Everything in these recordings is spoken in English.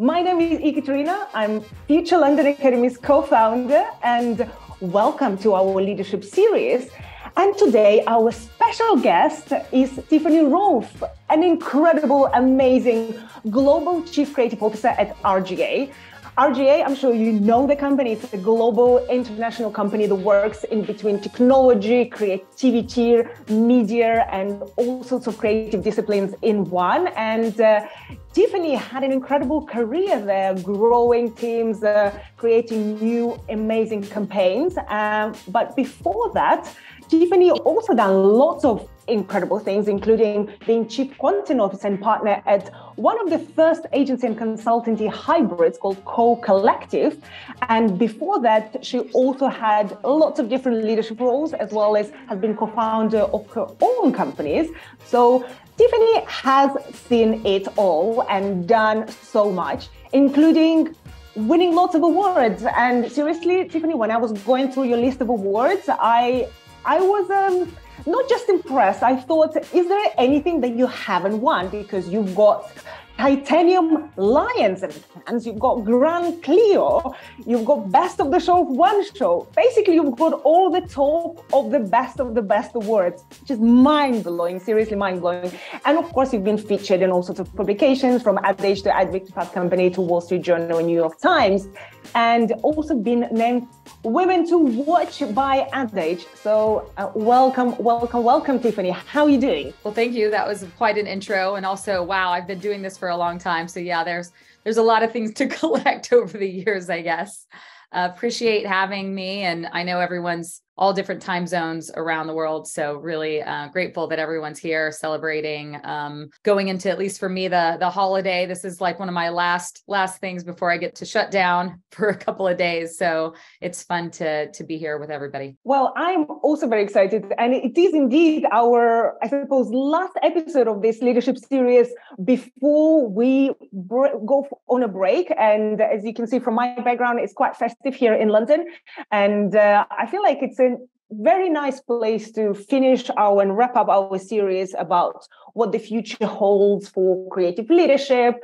My name is Ekaterina. I'm Future London Academy's co founder, and welcome to our leadership series. And today, our special guest is Tiffany Rolfe, an incredible, amazing global chief creative officer at RGA. RGA, I'm sure you know the company. It's a global international company that works in between technology, creativity, media, and all sorts of creative disciplines in one. And uh, Tiffany had an incredible career there, growing teams, uh, creating new amazing campaigns. Um, but before that, Tiffany also done lots of incredible things, including being chief content officer and partner at one of the first agency and consultancy hybrids called Co Collective. And before that, she also had lots of different leadership roles, as well as has been co founder of her own companies. So Tiffany has seen it all and done so much, including winning lots of awards. And seriously, Tiffany, when I was going through your list of awards, I I was um, not just impressed. I thought, is there anything that you haven't won? Because you've got Titanium Lions and fans, you've got Grand Clio, you've got Best of the Show of One Show. Basically, you've got all the top of the best of the best awards, which is mind blowing, seriously mind blowing. And of course, you've been featured in all sorts of publications from Ad Age to Fast Company to Wall Street Journal and New York Times, and also been named Women to Watch by Ad Age. So, uh, welcome, welcome, welcome, Tiffany. How are you doing? Well, thank you. That was quite an intro. And also, wow, I've been doing this for a long time. So, yeah, there's there's a lot of things to collect over the years, I guess. Uh, appreciate having me. And I know everyone's all different time zones around the world. So really uh, grateful that everyone's here celebrating. Um, going into at least for me the the holiday. This is like one of my last last things before I get to shut down for a couple of days. So it's fun to to be here with everybody. Well, I'm also very excited, and it is indeed our I suppose last episode of this leadership series before we go on a break. And as you can see from my background, it's quite festive here in London, and uh, I feel like it's a very nice place to finish our and wrap up our series about what the future holds for creative leadership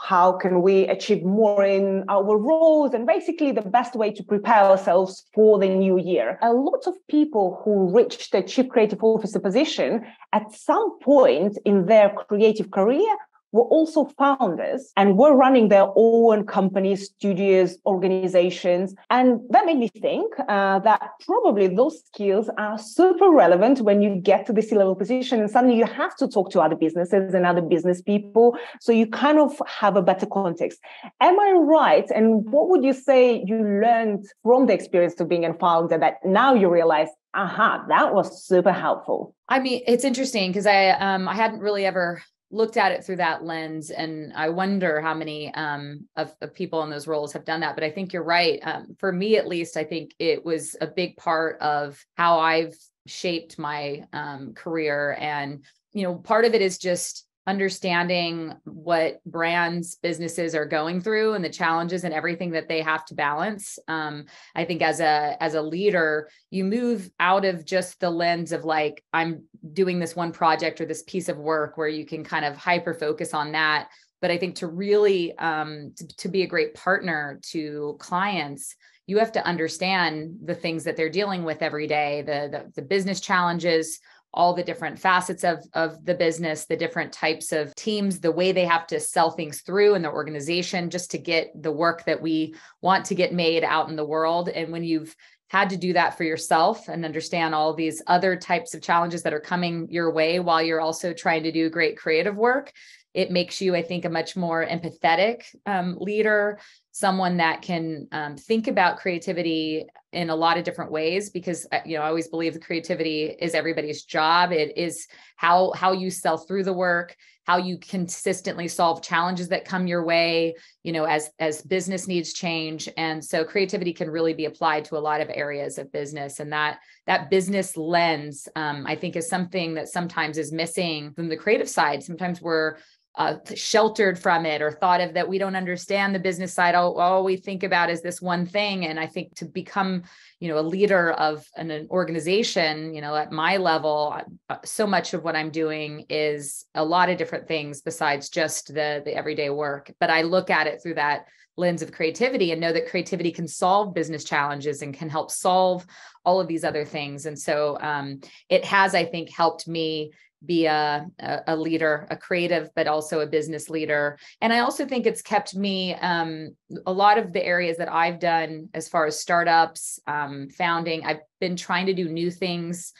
how can we achieve more in our roles and basically the best way to prepare ourselves for the new year. A lot of people who reach the chief creative officer position at some point in their creative career were also founders and were running their own companies, studios, organizations. And that made me think uh, that probably those skills are super relevant when you get to the C level position and suddenly you have to talk to other businesses and other business people. So you kind of have a better context. Am I right? And what would you say you learned from the experience of being a founder that now you realize aha that was super helpful i mean it's interesting because i um i hadn't really ever looked at it through that lens and i wonder how many um, of, of, people in those roles have done that but i think you're right. Um, for me at least i think it was a big part of how i've shaped my um, career and you know part of it is just understanding what brands businesses are going through and the challenges and everything that they have to balance um, i think as a as a leader you move out of just the lens of like i'm doing this one project or this piece of work where you can kind of hyper focus on that. But i think to really um, to, to be a great partner to clients you have to understand the things that they're dealing with every day the, the, the business challenges all the different facets of, of the business, the different types of teams, the way they have to sell things through in the organization just to get the work that we want to get made out in the world. And when you've had to do that for yourself and understand all these other types of challenges that are coming your way while you're also trying to do great creative work, it makes you, I think, a much more empathetic um, leader, someone that can um, think about creativity in a lot of different ways because uh, you know i always believe creativity is everybody's job. It is how how you sell through the work how you consistently solve challenges that come your way you know as as business needs change. And so creativity can really be applied to a lot of areas of business. And that that business lens um, i think is something that sometimes is missing from the creative side. Sometimes we're uh, sheltered from it or thought of that we don't understand the business side. All, all, we think about is this one thing. And i think to become you know a leader of an, an organization you know at my level uh, so much of what i'm doing is a lot of different things besides just the the everyday work. But i look at it through that lens of creativity and know that creativity can solve business challenges and can help solve all of these other things. And so um, it has i think helped me be a, a leader, a creative, but also a business leader. And I also think it's kept me um, a lot of the areas that I've done as far as startups, um, founding. I've been trying to do new things,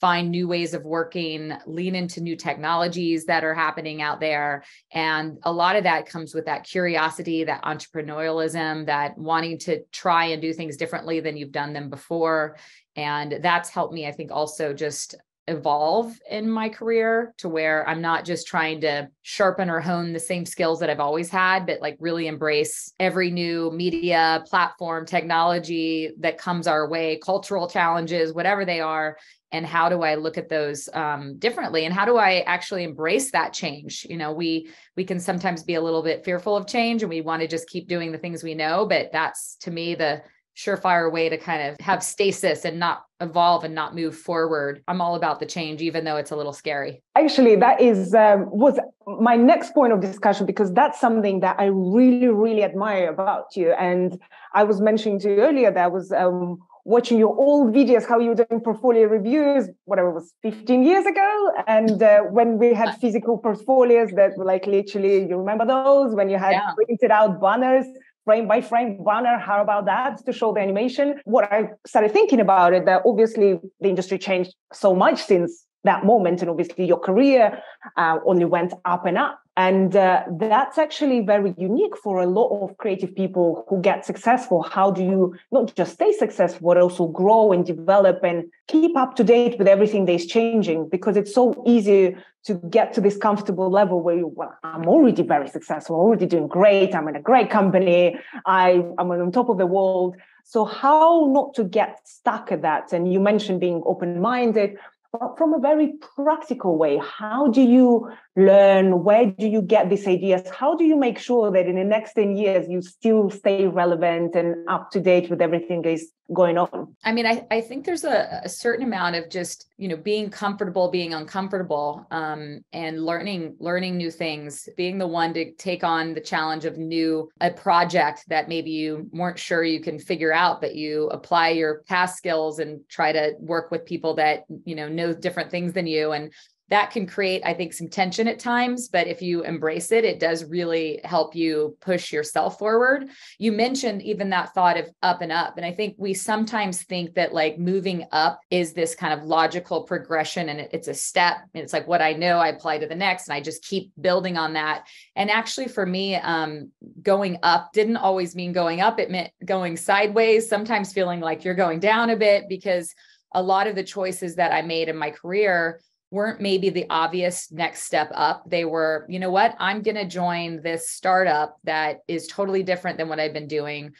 find new ways of working, lean into new technologies that are happening out there. And a lot of that comes with that curiosity, that entrepreneurialism, that wanting to try and do things differently than you've done them before. And that's helped me, I think, also just evolve in my career to where I'm not just trying to sharpen or hone the same skills that I've always had, but like really embrace every new media platform, technology that comes our way, cultural challenges, whatever they are. And how do I look at those um, differently? And how do I actually embrace that change? You know, we we can sometimes be a little bit fearful of change, and we want to just keep doing the things we know. But that's to me the surefire way to kind of have stasis and not evolve and not move forward. I'm all about the change, even though it's a little scary. Actually, that is um, was my next point of discussion because that's something that I really, really admire about you. And I was mentioning to you earlier that I was um, watching your old videos, how you were doing portfolio reviews, whatever it was 15 years ago. And uh, when we had physical portfolios that were like literally, you remember those when you had yeah. printed out banners frame by frame banner. How about that to show the animation? What I started thinking about it, that obviously the industry changed so much since that moment and obviously your career uh, only went up and up and uh, that's actually very unique for a lot of creative people who get successful. How do you not just stay successful but also grow and develop and keep up to date with everything that is changing? Because it's so easy to get to this comfortable level where you well i'm already very successful already doing great i'm in a great company i i'm on top of the world. So how not to get stuck at that? And you mentioned being open-minded but from a very practical way how do you learn? Where do you get these ideas? How do you make sure that in the next 10 years you still stay relevant and up to date with everything that is going on? I mean i, I think there's a, a certain amount of just you know being comfortable being uncomfortable um, and learning learning new things being the one to take on the challenge of new a project that maybe you weren't sure you can figure out but you apply your past skills and try to work with people that you know know different things than you and that can create i think some tension at times but if you embrace it it does really help you push yourself forward. You mentioned even that thought of up and up and i think we sometimes think that like moving up is this kind of logical progression and it's a step and it's like what i know i apply to the next and i just keep building on that. And actually for me um, going up didn't always mean going up. It meant going sideways sometimes feeling like you're going down a bit because a lot of the choices that I made in my career weren't maybe the obvious next step up. They were, you know what, I'm going to join this startup that is totally different than what I've been doing.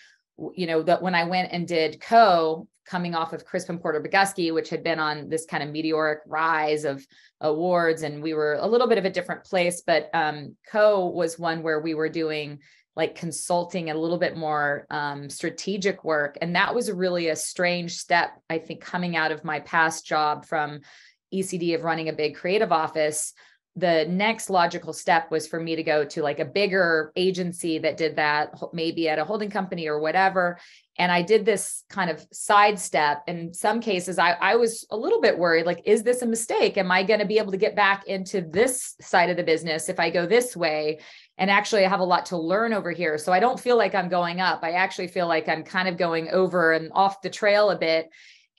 You know, that when I went and did Co, coming off of Crispin Porter Bogusky, which had been on this kind of meteoric rise of awards, and we were a little bit of a different place, but um, Co was one where we were doing like consulting and a little bit more um, strategic work. And that was really a strange step, I think, coming out of my past job from ECD of running a big creative office. The next logical step was for me to go to like a bigger agency that did that, maybe at a holding company or whatever. And I did this kind of sidestep. In some cases, I, I was a little bit worried like, is this a mistake? Am I going to be able to get back into this side of the business if I go this way? and actually I have a lot to learn over here. So I don't feel like I'm going up. I actually feel like I'm kind of going over and off the trail a bit.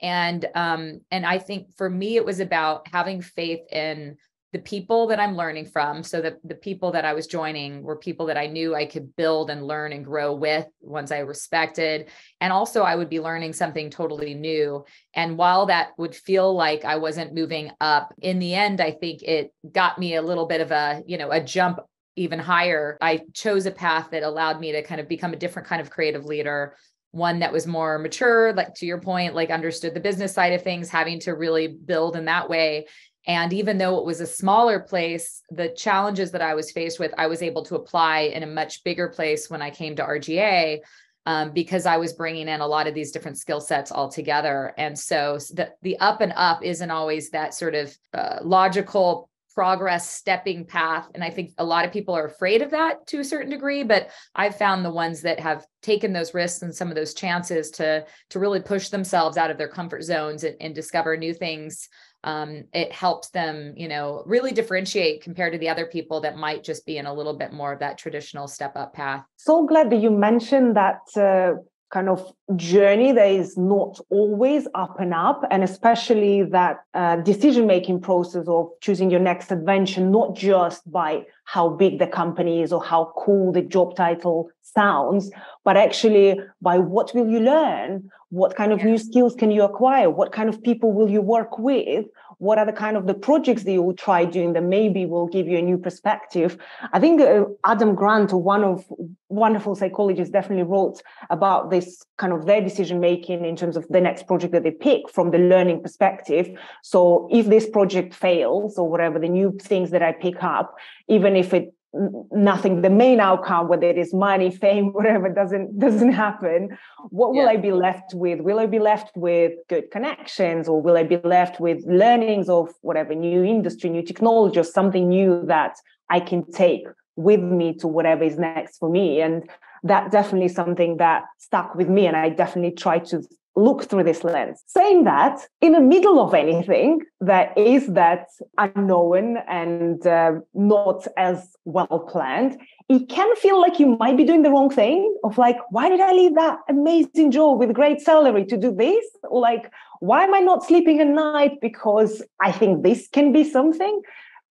And um, and I think for me it was about having faith in the people that I'm learning from. So that the people that I was joining were people that I knew I could build and learn and grow with, ones I respected. And also I would be learning something totally new. And while that would feel like I wasn't moving up, in the end, I think it got me a little bit of a, you know, a jump even higher, I chose a path that allowed me to kind of become a different kind of creative leader, one that was more mature, like to your point, like understood the business side of things, having to really build in that way. And even though it was a smaller place, the challenges that I was faced with, I was able to apply in a much bigger place when I came to RGA um, because I was bringing in a lot of these different skill sets all together. And so the, the up and up isn't always that sort of uh, logical progress stepping path. And I think a lot of people are afraid of that to a certain degree, but I've found the ones that have taken those risks and some of those chances to, to really push themselves out of their comfort zones and, and discover new things um, it helps them, you know, really differentiate compared to the other people that might just be in a little bit more of that traditional step up path. So glad that you mentioned that uh, kind of journey that is not always up and up, and especially that uh, decision making process of choosing your next adventure, not just by how big the company is or how cool the job title sounds, but actually by what will you learn? What kind of new skills can you acquire? What kind of people will you work with? What are the kind of the projects that you will try doing that maybe will give you a new perspective? I think uh, adam grant one of wonderful psychologists definitely wrote about this kind of their decision making in terms of the next project that they pick from the learning perspective. So if this project fails or whatever the new things that i pick up even if it nothing. The main outcome whether it is money fame whatever doesn't doesn't happen. What will yeah. i be left with? Will i be left with good connections or will i be left with learnings of whatever new industry new technology or something new that i can take with me to whatever is next for me? And that definitely something that stuck with me and i definitely try to look through this lens. Saying that, in the middle of anything that is that unknown and uh, not as well planned, it can feel like you might be doing the wrong thing of like, why did I leave that amazing job with great salary to do this? Or like, why am I not sleeping at night because I think this can be something?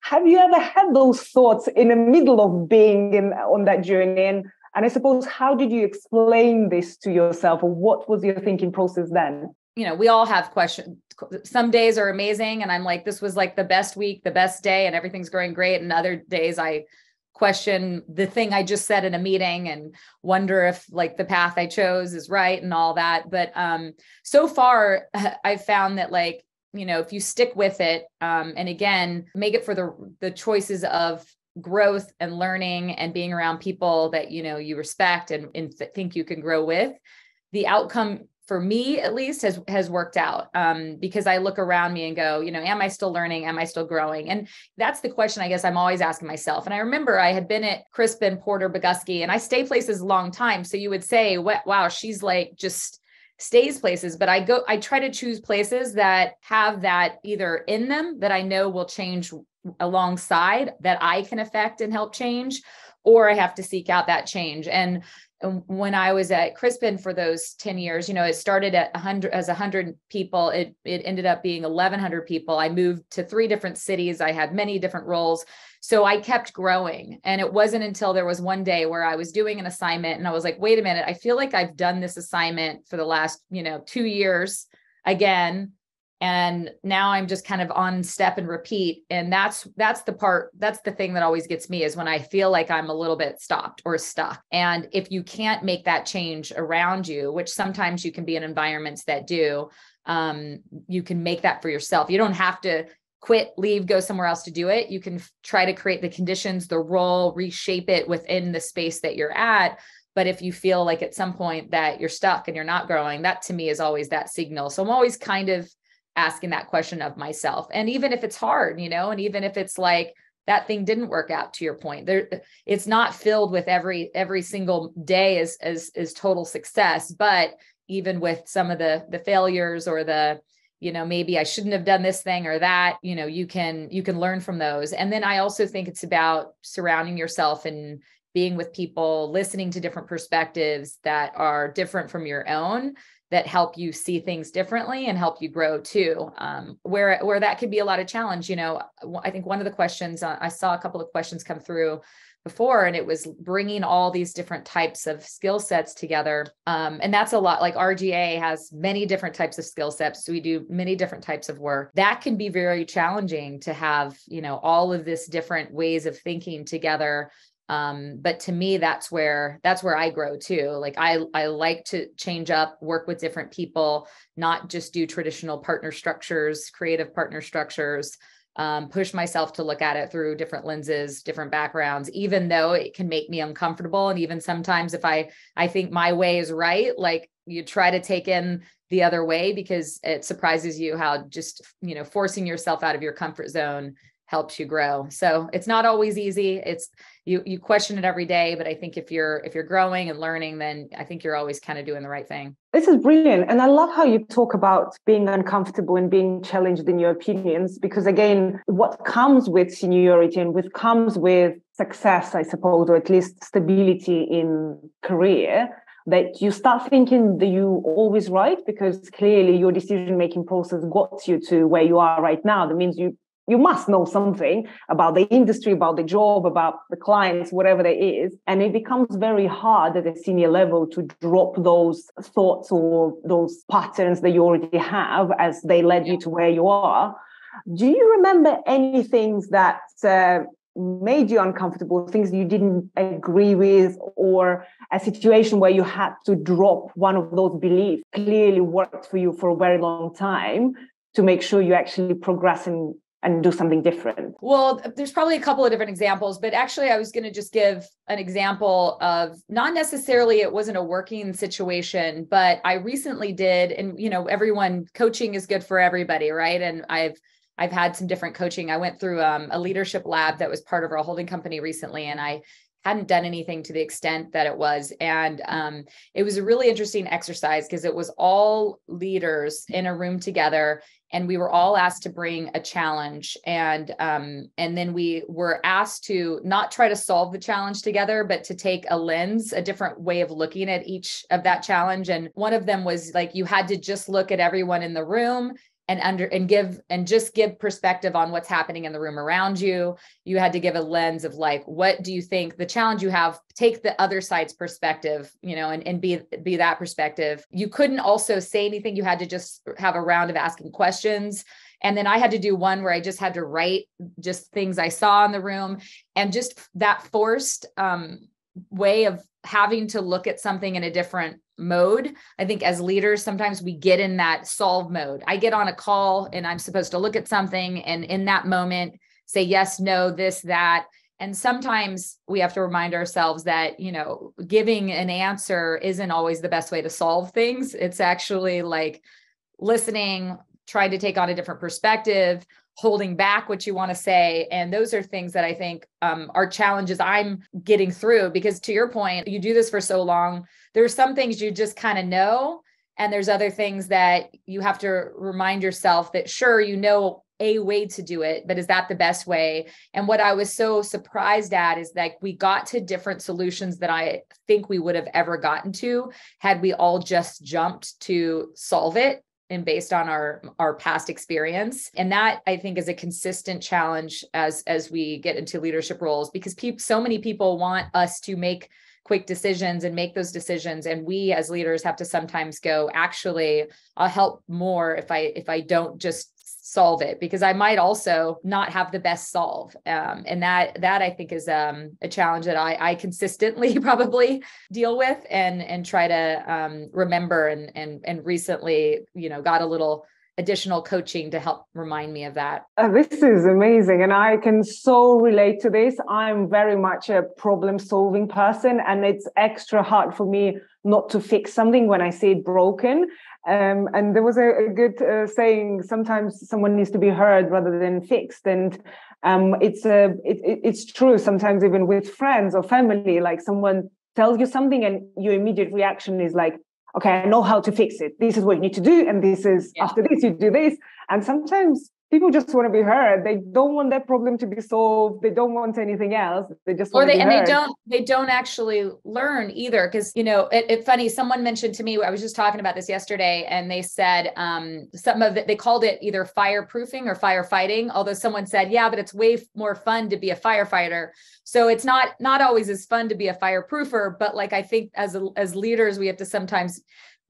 Have you ever had those thoughts in the middle of being in, on that journey? And and I suppose, how did you explain this to yourself, or what was your thinking process then? You know, we all have questions. Some days are amazing, and I'm like, this was like the best week, the best day, and everything's going great. And other days, I question the thing I just said in a meeting and wonder if like the path I chose is right and all that. But um, so far, I've found that like you know if you stick with it um, and again make it for the the choices of growth and learning and being around people that you know you respect and, and th- think you can grow with the outcome for me at least has has worked out. Um, because i look around me and go you know am i still learning? Am i still growing? And that's the question i guess i'm always asking myself. And i remember i had been at crispin porter bogusky and i stay places a long time. So you would say wow she's like just stays places but i go i try to choose places that have that either in them that i know will change alongside that I can affect and help change, or I have to seek out that change. And when I was at Crispin for those 10 years, you know, it started at 100 as 100 people. It it ended up being 1100 people. I moved to three different cities. I had many different roles. So I kept growing. And it wasn't until there was one day where I was doing an assignment and I was like, "Wait a minute, I feel like I've done this assignment for the last, you know, 2 years again and now i'm just kind of on step and repeat. And that's that's the part that's the thing that always gets me is when i feel like i'm a little bit stopped or stuck. And if you can't make that change around you which sometimes you can be in environments that do um, you can make that for yourself. You don't have to quit leave go somewhere else to do it. You can try to create the conditions the role reshape it within the space that you're at. But if you feel like at some point that you're stuck and you're not growing that to me is always that signal. So i'm always kind of asking that question of myself. And even if it's hard, you know, and even if it's like that thing didn't work out to your point, there it's not filled with every every single day as as is total success, but even with some of the the failures or the you know maybe i shouldn't have done this thing or that you know you can you can learn from those. And then i also think it's about surrounding yourself and being with people listening to different perspectives that are different from your own that help you see things differently and help you grow too um, where where that could be a lot of challenge you know i think one of the questions uh, i saw a couple of questions come through before and it was bringing all these different types of skill sets together um, and that's a lot like rga has many different types of skill sets so we do many different types of work. That can be very challenging to have you know all of this different ways of thinking together um, but to me that's where that's where i grow too. Like i i like to change up work with different people not just do traditional partner structures creative partner structures um, push myself to look at it through different lenses different backgrounds even though it can make me uncomfortable. And even sometimes if i i think my way is right like you try to take in the other way because it surprises you how just you know forcing yourself out of your comfort zone helps you grow. So it's not always easy. It's you you question it every day but i think if you're if you're growing and learning then i think you're always kind of doing the right thing. This is brilliant and i love how you talk about being uncomfortable and being challenged in your opinions because again what comes with seniority and with comes with success i suppose or at least stability in career that you start thinking that you always right because clearly your decision making process got you to where you are right now. That means you you must know something about the industry, about the job, about the clients, whatever there is. And it becomes very hard at a senior level to drop those thoughts or those patterns that you already have as they led you to where you are. Do you remember any things that uh, made you uncomfortable, things you didn't agree with, or a situation where you had to drop one of those beliefs clearly worked for you for a very long time to make sure you actually progress and and do something different? Well, there's probably a couple of different examples, but actually, I was going to just give an example of not necessarily it wasn't a working situation, but I recently did, and you know, everyone coaching is good for everybody, right? And I've I've had some different coaching. I went through um, a leadership lab that was part of our holding company recently, and I hadn't done anything to the extent that it was. And um, it was a really interesting exercise because it was all leaders in a room together and we were all asked to bring a challenge and um, and then we were asked to not try to solve the challenge together but to take a lens a different way of looking at each of that challenge and one of them was like you had to just look at everyone in the room and under and give and just give perspective on what's happening in the room around you. You had to give a lens of like what do you think the challenge you have take the other side's perspective you know and, and be be that perspective. You couldn't also say anything. You had to just have a round of asking questions. And then I had to do one where I just had to write just things I saw in the room. And just that forced um, way of having to look at something in a different mode. I think as leaders, sometimes we get in that solve mode. I get on a call and I'm supposed to look at something and in that moment say yes, no, this, that. And sometimes we have to remind ourselves that, you know, giving an answer isn't always the best way to solve things. It's actually like listening, trying to take on a different perspective, holding back what you want to say. And those are things that i think um, are challenges i'm getting through. Because to your point you do this for so long there's some things you just kind of know and there's other things that you have to remind yourself that sure you know a way to do it but is that the best way? And what i was so surprised at is that we got to different solutions that i think we would have ever gotten to had we all just jumped to solve it and based on our our past experience. And that i think is a consistent challenge as as we get into leadership roles because people so many people want us to make quick decisions and make those decisions. And we as leaders have to sometimes go actually i'll help more if i if i don't just solve it because I might also not have the best solve. Um, and that that I think is um, a challenge that I, I consistently probably deal with and and try to um, remember and and and recently you know got a little additional coaching to help remind me of that. Uh, this is amazing. And I can so relate to this. I'm very much a problem solving person, and it's extra hard for me not to fix something when I see it broken. Um, and there was a, a good uh, saying: sometimes someone needs to be heard rather than fixed. And um, it's a it, it, it's true. Sometimes even with friends or family, like someone tells you something, and your immediate reaction is like, "Okay, I know how to fix it. This is what you need to do, and this is yeah. after this you do this." And sometimes people just want to be heard. They don't want that problem to be solved. They don't want anything else. They just or they and heard. they don't they don't actually learn either because you know it, it, funny someone mentioned to me i was just talking about this yesterday and they said um some of it they called it either fireproofing or firefighting although someone said yeah but it's way more fun to be a firefighter. So it's not not always as fun to be a fireproofer but like i think as as leaders we have to sometimes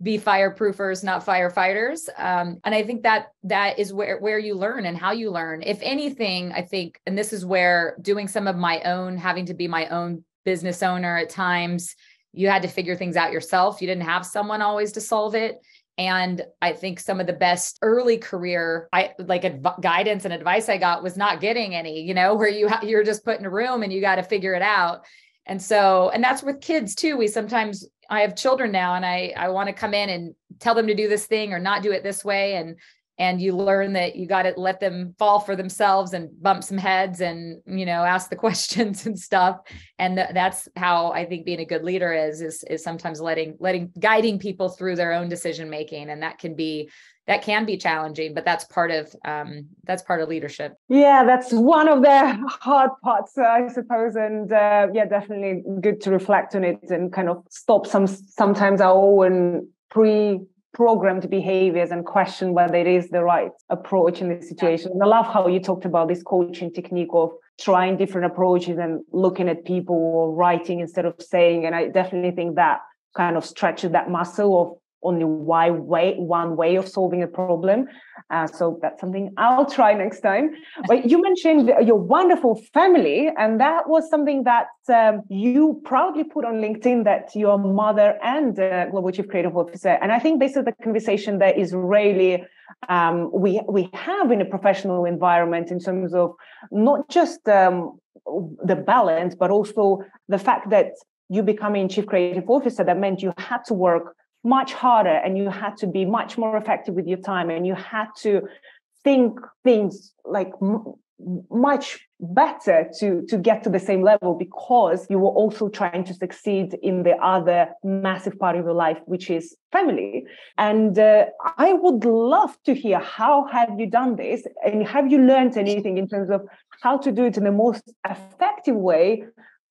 be fireproofers, not firefighters. Um, and I think that that is where where you learn and how you learn. If anything, I think, and this is where doing some of my own, having to be my own business owner at times, you had to figure things out yourself. You didn't have someone always to solve it. and i think some of the best early career i like adv- guidance and advice i got was not getting any you know where you ha- you're just put in a room and you got to figure it out and so and that's with kids too we sometimes i have children now and i i want to come in and tell them to do this thing or not do it this way. And and you learn that you got to let them fall for themselves and bump some heads and you know ask the questions and stuff. And th- that's how i think being a good leader is is is sometimes letting letting guiding people through their own decision making. And that can be that can be challenging but that's part of um, that's part of leadership yeah that's one of the hard parts uh, i suppose and uh, yeah definitely good to reflect on it and kind of stop some sometimes our own pre programmed behaviors and question whether it is the right approach in this situation. And I love how you talked about this coaching technique of trying different approaches and looking at people or writing instead of saying. And I definitely think that kind of stretches that muscle of only one way one way of solving a problem. Uh, so that's something i'll try next time. But you mentioned your wonderful family and that was something that um, you proudly put on linkedin that your mother and uh, global chief creative officer and i think this is the conversation that is really um, we we have in a professional environment in terms of not just um, the balance but also the fact that you becoming chief creative officer that meant you had to work much harder and you had to be much more effective with your time and you had to think things like m- much better to to get to the same level because you were also trying to succeed in the other massive part of your life which is family. And uh, i would love to hear how have you done this and have you learned anything in terms of how to do it in the most effective way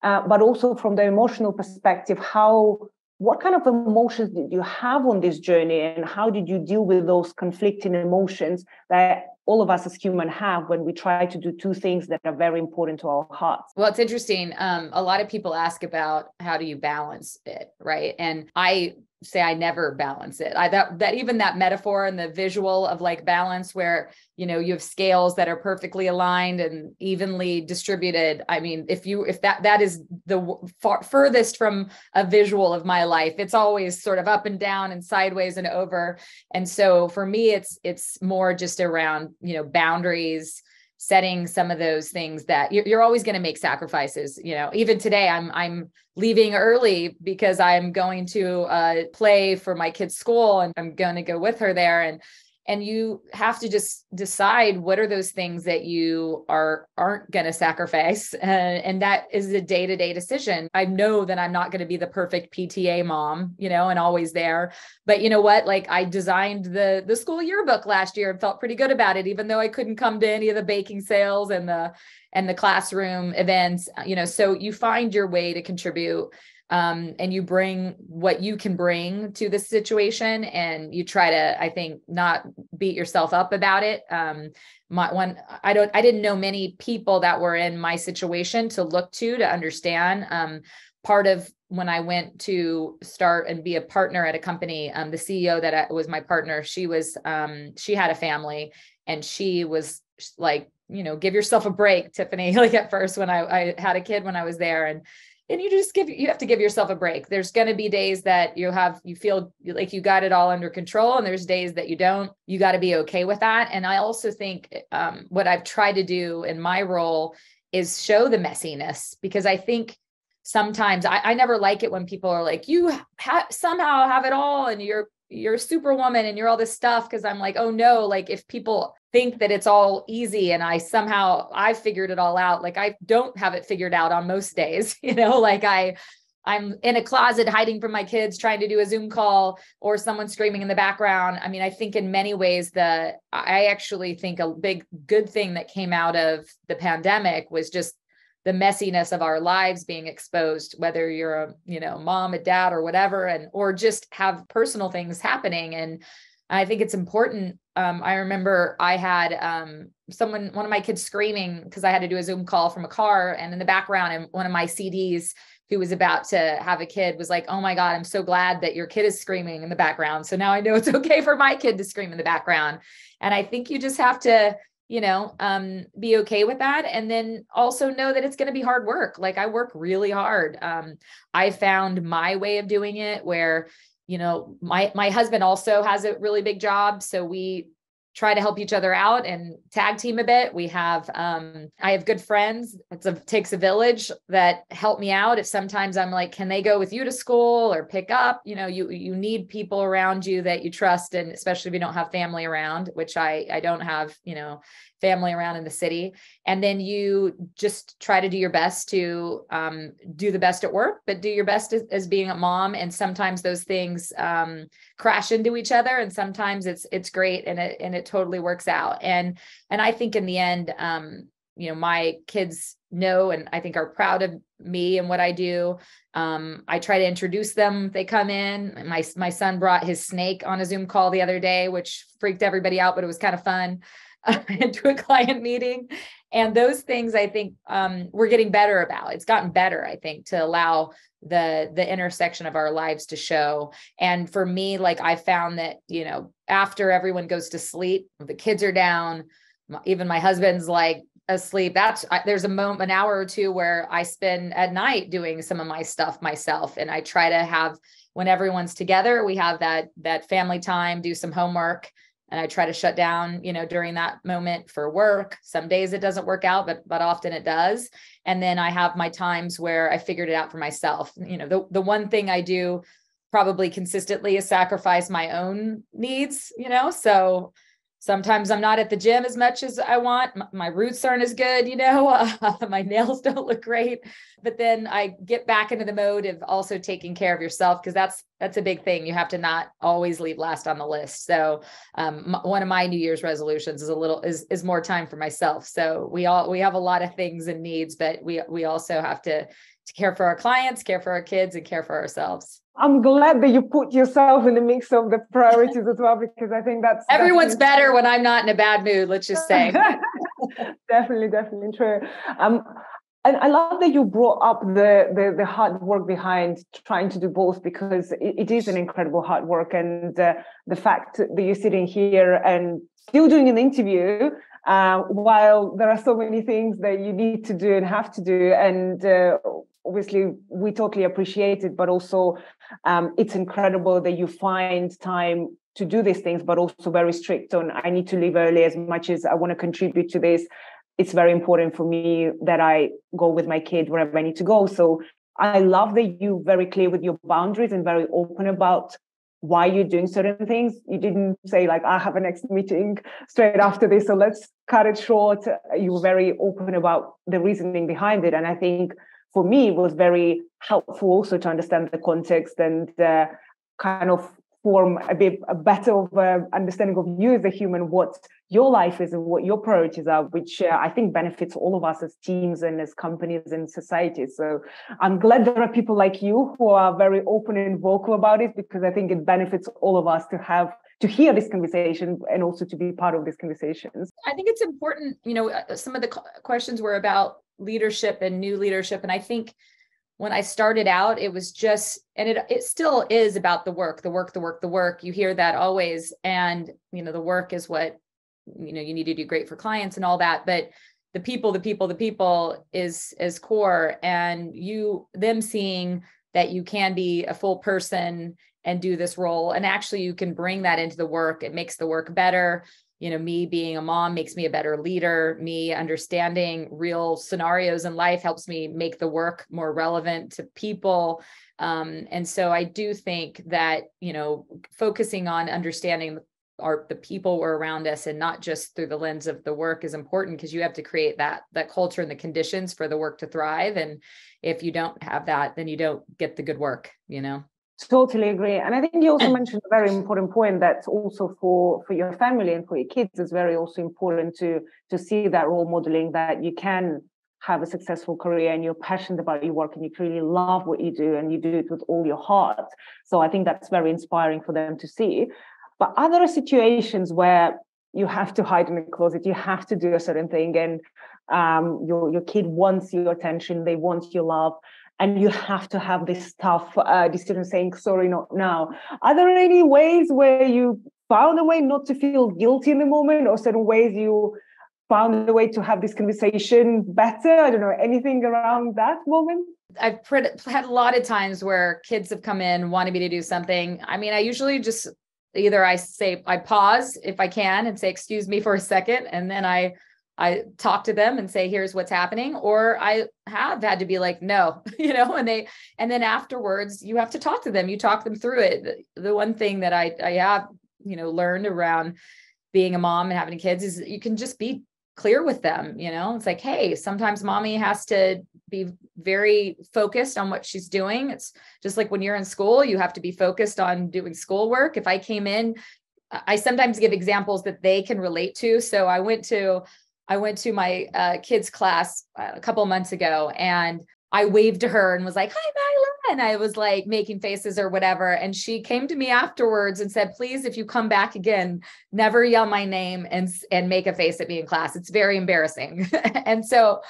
uh, but also from the emotional perspective how what kind of emotions did you have on this journey and how did you deal with those conflicting emotions that all of us as human have when we try to do two things that are very important to our hearts? Well it's interesting um, a lot of people ask about how do you balance it right? And i say I never balance it. I that that even that metaphor and the visual of like balance where you know you have scales that are perfectly aligned and evenly distributed. I mean, if you if that that is the far, furthest from a visual of my life, it's always sort of up and down and sideways and over. And so for me it's it's more just around, you know, boundaries setting some of those things that you're, you're always going to make sacrifices you know? Even today i'm i'm leaving early because i'm going to uh, play for my kid's school and i'm going to go with her there. And and you have to just decide what are those things that you are aren't going to sacrifice. And, and that is a day-to-day decision. I know that i'm not going to be the perfect pta mom you know and always there. But you know what? Like i designed the the school yearbook last year and felt pretty good about it even though i couldn't come to any of the baking sales and the and the classroom events you know. So you find your way to contribute um, and you bring what you can bring to the situation and you try to i think not beat yourself up about it. Um, my one i don't i didn't know many people that were in my situation to look to to understand. Um, part of when i went to start and be a partner at a company um, the ceo that I, was my partner she was um, she had a family and she was like you know give yourself a break tiffany like at first when I, I had a kid when i was there and and you just give you have to give yourself a break. There's going to be days that you have you feel like you got it all under control and there's days that you don't. You got to be okay with that. And i also think um, what i've tried to do in my role is show the messiness because i think sometimes I, I never like it when people are like you ha- somehow have it all and you're you're a superwoman and you're all this stuff because i'm like oh no. Like if people think that it's all easy and I somehow I figured it all out. Like I don't have it figured out on most days, you know, like I I'm in a closet hiding from my kids trying to do a Zoom call or someone screaming in the background. I mean, I think in many ways the I actually think a big good thing that came out of the pandemic was just the messiness of our lives being exposed whether you're a you know mom a dad or whatever and or just have personal things happening and I think it's important. Um, I remember I had um, someone, one of my kids screaming because I had to do a Zoom call from a car, and in the background, and one of my CDs who was about to have a kid was like, "Oh my God, I'm so glad that your kid is screaming in the background." So now I know it's okay for my kid to scream in the background. And I think you just have to, you know, um, be okay with that, and then also know that it's going to be hard work. Like I work really hard. Um, I found my way of doing it where you know, my my husband also has a really big job, so we try to help each other out and tag team a bit. We have um, I have good friends. It's a takes a village that help me out. If sometimes I'm like, can they go with you to school or pick up? You know, you you need people around you that you trust, and especially if you don't have family around, which I I don't have. You know, family around in the city. And then you just try to do your best to um, do the best at work but do your best as, as being a mom. And sometimes those things um, crash into each other and sometimes it's it's great and it and it totally works out. And and i think in the end um, you know my kids know and i think are proud of me and what i do. Um, i try to introduce them. They come in. My my son brought his snake on a zoom call the other day which freaked everybody out but it was kind of fun into a client meeting. And those things I think um, we're getting better about. It's gotten better, I think, to allow the the intersection of our lives to show. And for me, like I found that, you know, after everyone goes to sleep, the kids are down, even my husband's like asleep that's I, there's a moment an hour or two where i spend at night doing some of my stuff myself and i try to have when everyone's together we have that that family time do some homework and I try to shut down, you know, during that moment for work. Some days it doesn't work out, but but often it does. And then I have my times where I figured it out for myself. You know, the the one thing I do probably consistently is sacrifice my own needs, you know. So sometimes I'm not at the gym as much as I want. My, roots aren't as good, you know, uh, my nails don't look great. But then I get back into the mode of also taking care of yourself because that's that's a big thing. You have to not always leave last on the list. So um, m- one of my New Year's resolutions is a little is is more time for myself. So we all we have a lot of things and needs, but we we also have to to care for our clients, care for our kids, and care for ourselves. I'm glad that you put yourself in the mix of the priorities as well, because I think that's everyone's better when I'm not in a bad mood. Let's just say. definitely, definitely true. Um, and I love that you brought up the, the, the hard work behind trying to do both because it, it is an incredible hard work, and uh, the fact that you're sitting here and still doing an interview uh, while there are so many things that you need to do and have to do and uh, obviously we totally appreciate it but also um, it's incredible that you find time to do these things but also very strict on i need to leave early as much as i want to contribute to this it's very important for me that i go with my kid wherever i need to go so i love that you're very clear with your boundaries and very open about why you're doing certain things. You didn't say like, I have a next meeting straight after this, so let's cut it short. You were very open about the reasoning behind it. And I think for me, was very helpful also to understand the context and uh, kind of form a bit a better of uh, understanding of you as a human, what your life is and what your priorities are, which uh, I think benefits all of us as teams and as companies and societies. So I'm glad there are people like you who are very open and vocal about it because I think it benefits all of us to have to hear this conversation and also to be part of these conversations. I think it's important, you know, uh, some of the questions were about leadership and new leadership. And I think when I started out, it was just, and it it still is about the work, the work, the work, the work. You hear that always, and you know the work is what you know you need to do great for clients and all that, but the people, the people, the people is is core, and you them seeing that you can be a full person and do this role, and actually you can bring that into the work. It makes the work better you know me being a mom makes me a better leader. Me understanding real scenarios in life helps me make the work more relevant to people. Um, and so i do think that you know focusing on understanding our the people were around us and not just through the lens of the work is important because you have to create that that culture and the conditions for the work to thrive. And if you don't have that then you don't get the good work you know Totally agree. And I think you also mentioned a very important point that also for, for your family and for your kids is very also important to to see that role modeling that you can have a successful career and you're passionate about your work and you really love what you do and you do it with all your heart. So I think that's very inspiring for them to see. But other situations where you have to hide in the closet, you have to do a certain thing, and um, your your kid wants your attention, they want your love, and you have to have this tough uh, decision saying sorry not now are there any ways where you found a way not to feel guilty in the moment or certain ways you found a way to have this conversation better? I don't know, anything around that moment? I've had a lot of times where kids have come in wanting me to do something. I mean, I usually just either I say I pause if I can and say excuse me for a second and then I I talk to them and say here's what's happening or I have had to be like no you know and they and then afterwards you have to talk to them. You talk them through it. The, one thing that I I have you know learned around being a mom and having kids is you can just be clear with them you know? It's like hey sometimes mommy has to be very focused on what she's doing. It's just like when you're in school you have to be focused on doing schoolwork. If i came in i sometimes give examples that they can relate to. So i went to i went to my uh, kids class uh, a couple months ago and I waved to her and was like, hi, Myla. And I was like making faces or whatever. And she came to me afterwards and said, please, if you come back again, never yell my name and, and make a face at me in class. It's very embarrassing. and so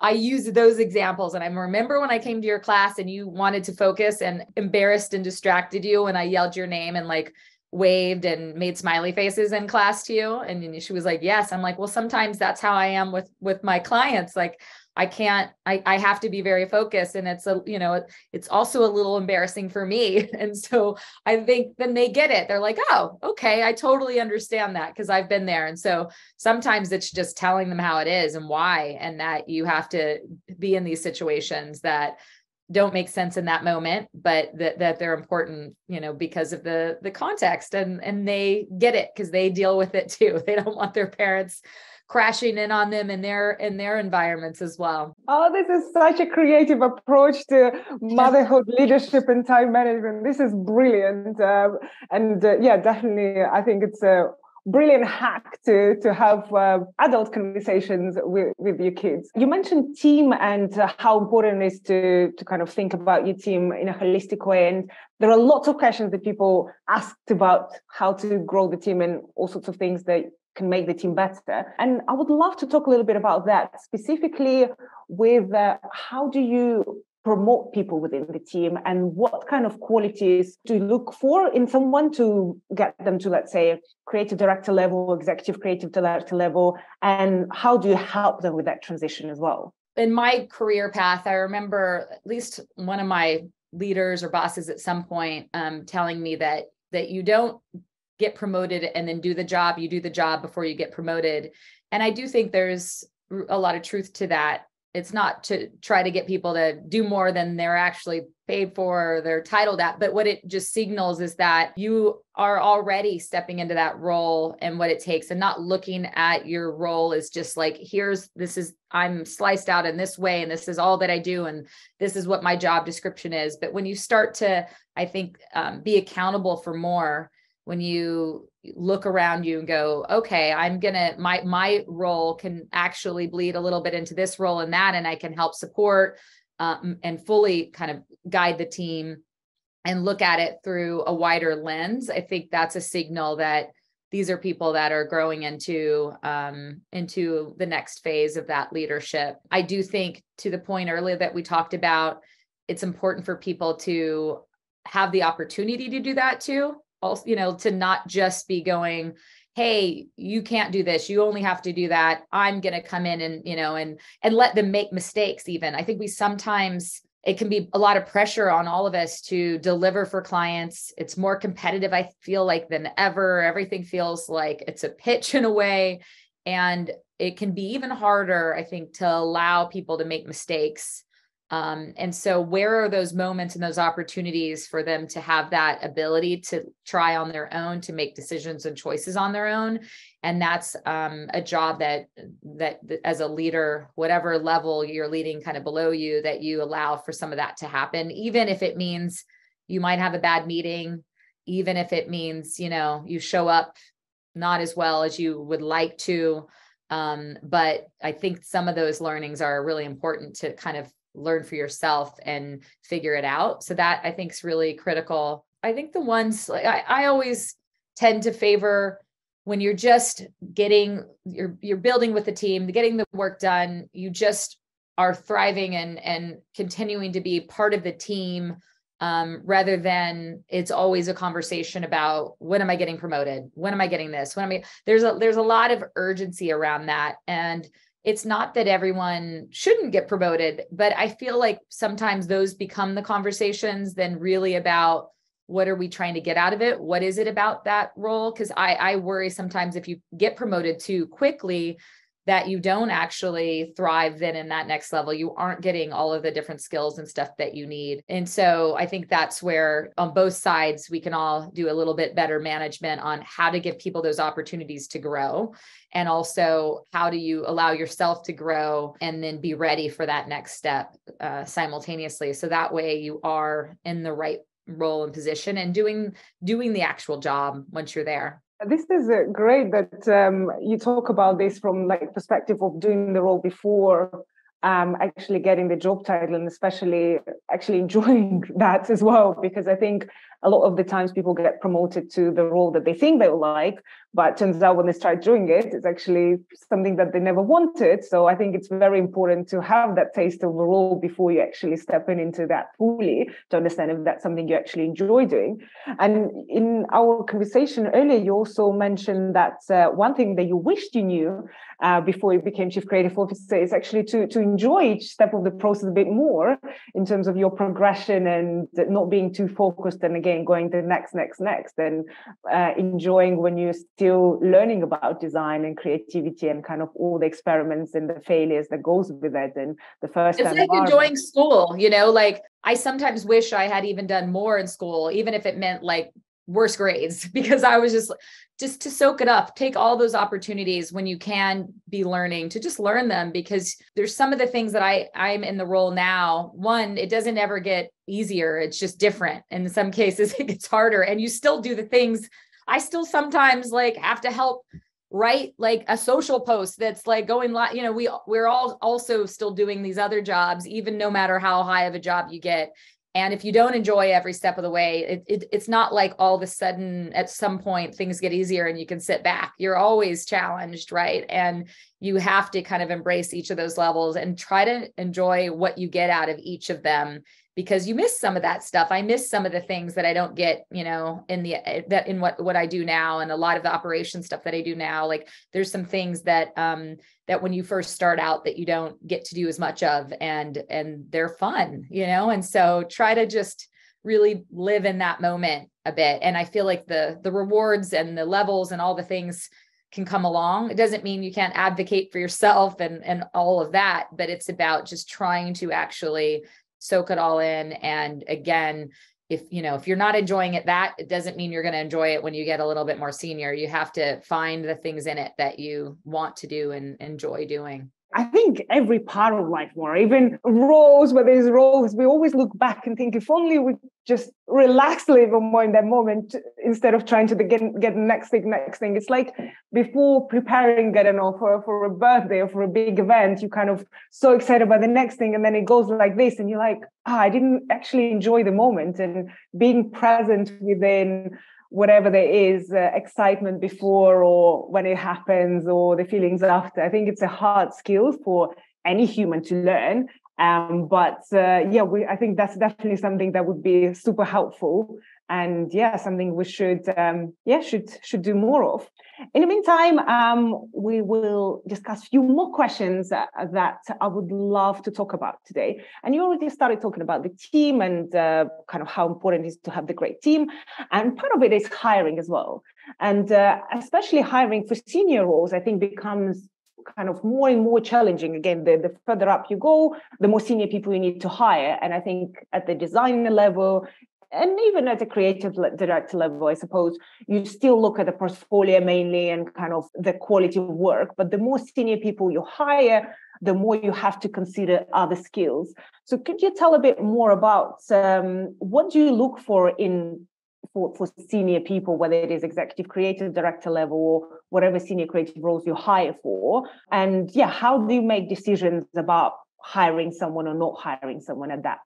I used those examples. And I remember when I came to your class and you wanted to focus and embarrassed and distracted you. And I yelled your name and like waved and made smiley faces in class to you. And she was like, yes. I'm like, well, sometimes that's how I am with, with my clients. Like I can't, I, I have to be very focused. And it's a, you know, it's also a little embarrassing for me. And so I think then they get it. They're like, oh, okay, I totally understand that because I've been there. And so sometimes it's just telling them how it is and why, and that you have to be in these situations that don't make sense in that moment but that, that they're important you know because of the the context and and they get it because they deal with it too. They don't want their parents crashing in on them in their in their environments as well. Oh this is such a creative approach to motherhood leadership and time management. This is brilliant um, and uh, yeah definitely i think it's a brilliant hack to to have uh, adult conversations with, with your kids you mentioned team and uh, how important it is to to kind of think about your team in a holistic way and there are lots of questions that people asked about how to grow the team and all sorts of things that can make the team better. And I would love to talk a little bit about that, specifically with uh, how do you promote people within the team and what kind of qualities do you look for in someone to get them to let's say creative director level executive creative director level and how do you help them with that transition as well? In my career path i remember at least one of my leaders or bosses at some point um, telling me that that you don't get promoted and then do the job you do the job before you get promoted. And i do think there's a lot of truth to that it's not to try to get people to do more than they're actually paid for or they're titled at but what it just signals is that you are already stepping into that role and what it takes and not looking at your role as just like here's this is i'm sliced out in this way and this is all that i do and this is what my job description is. But when you start to i think um, be accountable for more when you look around you and go okay i'm gonna my my role can actually bleed a little bit into this role and that and i can help support um, and fully kind of guide the team and look at it through a wider lens. I think that's a signal that these are people that are growing into um, into the next phase of that leadership. I do think to the point earlier that we talked about it's important for people to have the opportunity to do that too also, you know, to not just be going, hey you can't do this. You only have to do that. I'm going to come in and you know and and let them make mistakes even. I think we sometimes it can be a lot of pressure on all of us to deliver for clients. It's more competitive i feel like than ever. Everything feels like it's a pitch in a way. And it can be even harder i think to allow people to make mistakes um, and so, where are those moments and those opportunities for them to have that ability to try on their own, to make decisions and choices on their own? And that's um, a job that, that that as a leader, whatever level you're leading, kind of below you, that you allow for some of that to happen, even if it means you might have a bad meeting, even if it means you know you show up not as well as you would like to. Um, but I think some of those learnings are really important to kind of learn for yourself and figure it out. So that I think is really critical. I think the ones like I, I always tend to favor when you're just getting you're you're building with the team, getting the work done, you just are thriving and and continuing to be part of the team um, rather than it's always a conversation about when am I getting promoted? When am I getting this? When am I? There's a there's a lot of urgency around that, and it's not that everyone shouldn't get promoted, but I feel like sometimes those become the conversations then really about what are we trying to get out of it? What is it about that role? Because I, I worry sometimes if you get promoted too quickly that you don't actually thrive then in that next level. You aren't getting all of the different skills and stuff that you need. And so i think that's where on both sides we can all do a little bit better management on how to give people those opportunities to grow and also how do you allow yourself to grow and then be ready for that next step uh, simultaneously. So that way you are in the right role and position and doing doing the actual job once you're there this is uh, great that um, you talk about this from like perspective of doing the role before um, actually getting the job title and especially actually enjoying that as well because i think a lot of the times people get promoted to the role that they think they will like but turns out when they start doing it it's actually something that they never wanted. So i think it's very important to have that taste of the role before you actually step in into that fully to understand if that's something you actually enjoy doing. And in our conversation earlier you also mentioned that uh, one thing that you wished you knew uh, before you became chief creative officer is actually to, to enjoy each step of the process a bit more in terms of your progression and not being too focused and again going to next next next and uh, enjoying when you're still learning about design and creativity and kind of all the experiments and the failures that goes with it and the first it's like enjoying school you know like i sometimes wish i had even done more in school even if it meant like worse grades because I was just just to soak it up. Take all those opportunities when you can be learning to just learn them because there's some of the things that I I'm in the role now. One it doesn't ever get easier. It's just different. In some cases it gets harder and you still do the things. I still sometimes like have to help write like a social post that's like going live you know we we're all also still doing these other jobs even no matter how high of a job you get and if you don't enjoy every step of the way it, it, it's not like all of a sudden at some point things get easier and you can sit back. You're always challenged right? And you have to kind of embrace each of those levels and try to enjoy what you get out of each of them because you miss some of that stuff. I miss some of the things that I don't get, you know, in the eh, that in what what I do now and a lot of the operation stuff that I do now. Like there's some things that um that when you first start out that you don't get to do as much of and and they're fun, you know? And so try to just really live in that moment a bit. And I feel like the the rewards and the levels and all the things can come along. It doesn't mean you can't advocate for yourself and and all of that, but it's about just trying to actually soak it all in. And again if you know if you're not enjoying it that it doesn't mean you're going to enjoy it when you get a little bit more senior. You have to find the things in it that you want to do and enjoy doing I think every part of life more, even roles where there's roles, we always look back and think if only we just relax a little more in that moment instead of trying to get, get the next thing, next thing. It's like before preparing, don't know, for, for a birthday or for a big event, you kind of so excited about the next thing and then it goes like this and you're like, ah, I didn't actually enjoy the moment and being present within whatever there is uh, excitement before or when it happens or the feelings after. I think it's a hard skill for any human to learn. Um, but uh, yeah, we, I think that's definitely something that would be super helpful and yeah something we should um, yeah should should do more of in the meantime um, we will discuss a few more questions uh, that i would love to talk about today. And you already started talking about the team and uh, kind of how important it is to have the great team. And part of it is hiring as well. And uh, especially hiring for senior roles i think becomes kind of more and more challenging. Again the, the further up you go the more senior people you need to hire. And i think at the designer level and even at the creative director level, I suppose you still look at the portfolio mainly and kind of the quality of work. But the more senior people you hire, the more you have to consider other skills. So, could you tell a bit more about um, what do you look for in for, for senior people, whether it is executive creative director level or whatever senior creative roles you hire for? And yeah, how do you make decisions about hiring someone or not hiring someone at that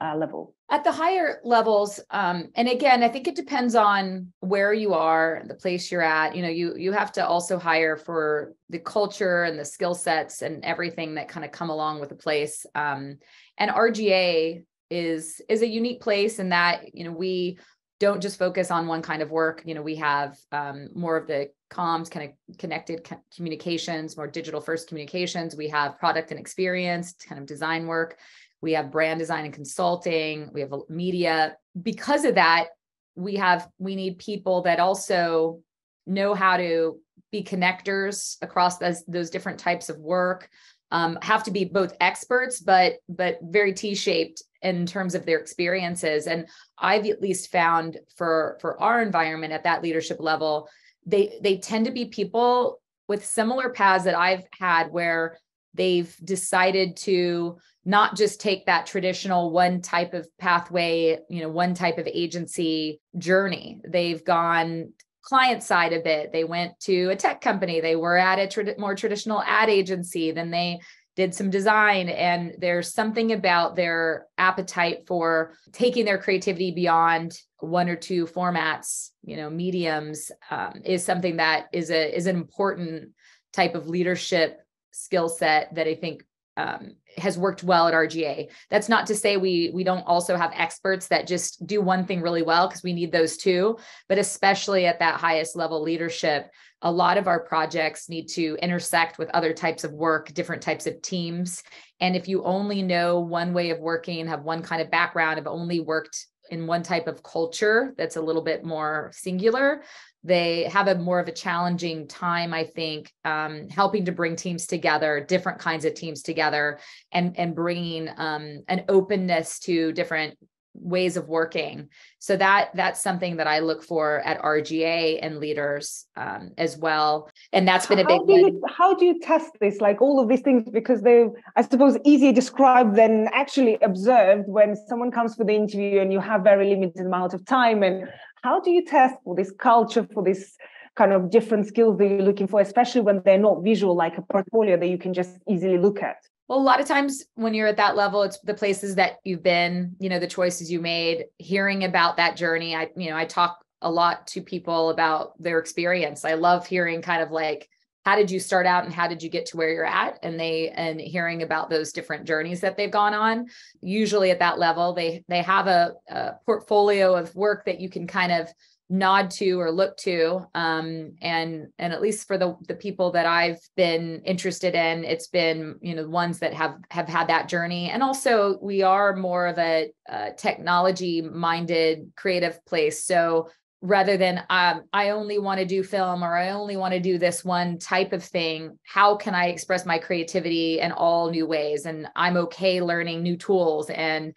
uh, level? At the higher levels, um, and again, I think it depends on where you are, the place you're at. You know, you you have to also hire for the culture and the skill sets and everything that kind of come along with the place. Um, and RGA is is a unique place in that you know we don't just focus on one kind of work. You know, we have um, more of the comms, kind of connected communications, more digital first communications. We have product and experience, kind of design work. We have brand design and consulting. We have media. Because of that, we have we need people that also know how to be connectors across those, those different types of work. Um, have to be both experts, but but very T-shaped in terms of their experiences and i've at least found for for our environment at that leadership level they they tend to be people with similar paths that i've had where they've decided to not just take that traditional one type of pathway you know one type of agency journey. They've gone client side a bit. they went to a tech company. They were at a tra- more traditional ad agency. Then they did some design and there's something about their appetite for taking their creativity beyond one or two formats you know mediums um, is something that is a is an important type of leadership skill set that i think um, has worked well at rga that's not to say we we don't also have experts that just do one thing really well because we need those too but especially at that highest level leadership a lot of our projects need to intersect with other types of work, different types of teams. And if you only know one way of working, have one kind of background, have only worked in one type of culture that's a little bit more singular, they have a more of a challenging time, I think, um, helping to bring teams together, different kinds of teams together, and and bringing um, an openness to different ways of working. So that that's something that i look for at rga and leaders um, as well. And that's been a big how do, you, how do you test this like all of these things? Because they i suppose easier described than actually observed when someone comes for the interview and you have very limited amount of time and how do you test for this culture for this kind of different skills that you're looking for especially when they're not visual like a portfolio that you can just easily look at well, a lot of times when you're at that level, it's the places that you've been, you know, the choices you made, hearing about that journey. I, you know, I talk a lot to people about their experience. I love hearing kind of like, how did you start out and how did you get to where you're at? And they, and hearing about those different journeys that they've gone on. Usually at that level, they, they have a, a portfolio of work that you can kind of nod to or look to um, and and at least for the the people that I've been interested in it's been you know ones that have have had that journey and also we are more of a, a technology minded creative place so rather than um, I only want to do film or I only want to do this one type of thing how can I express my creativity in all new ways? And I'm okay learning new tools and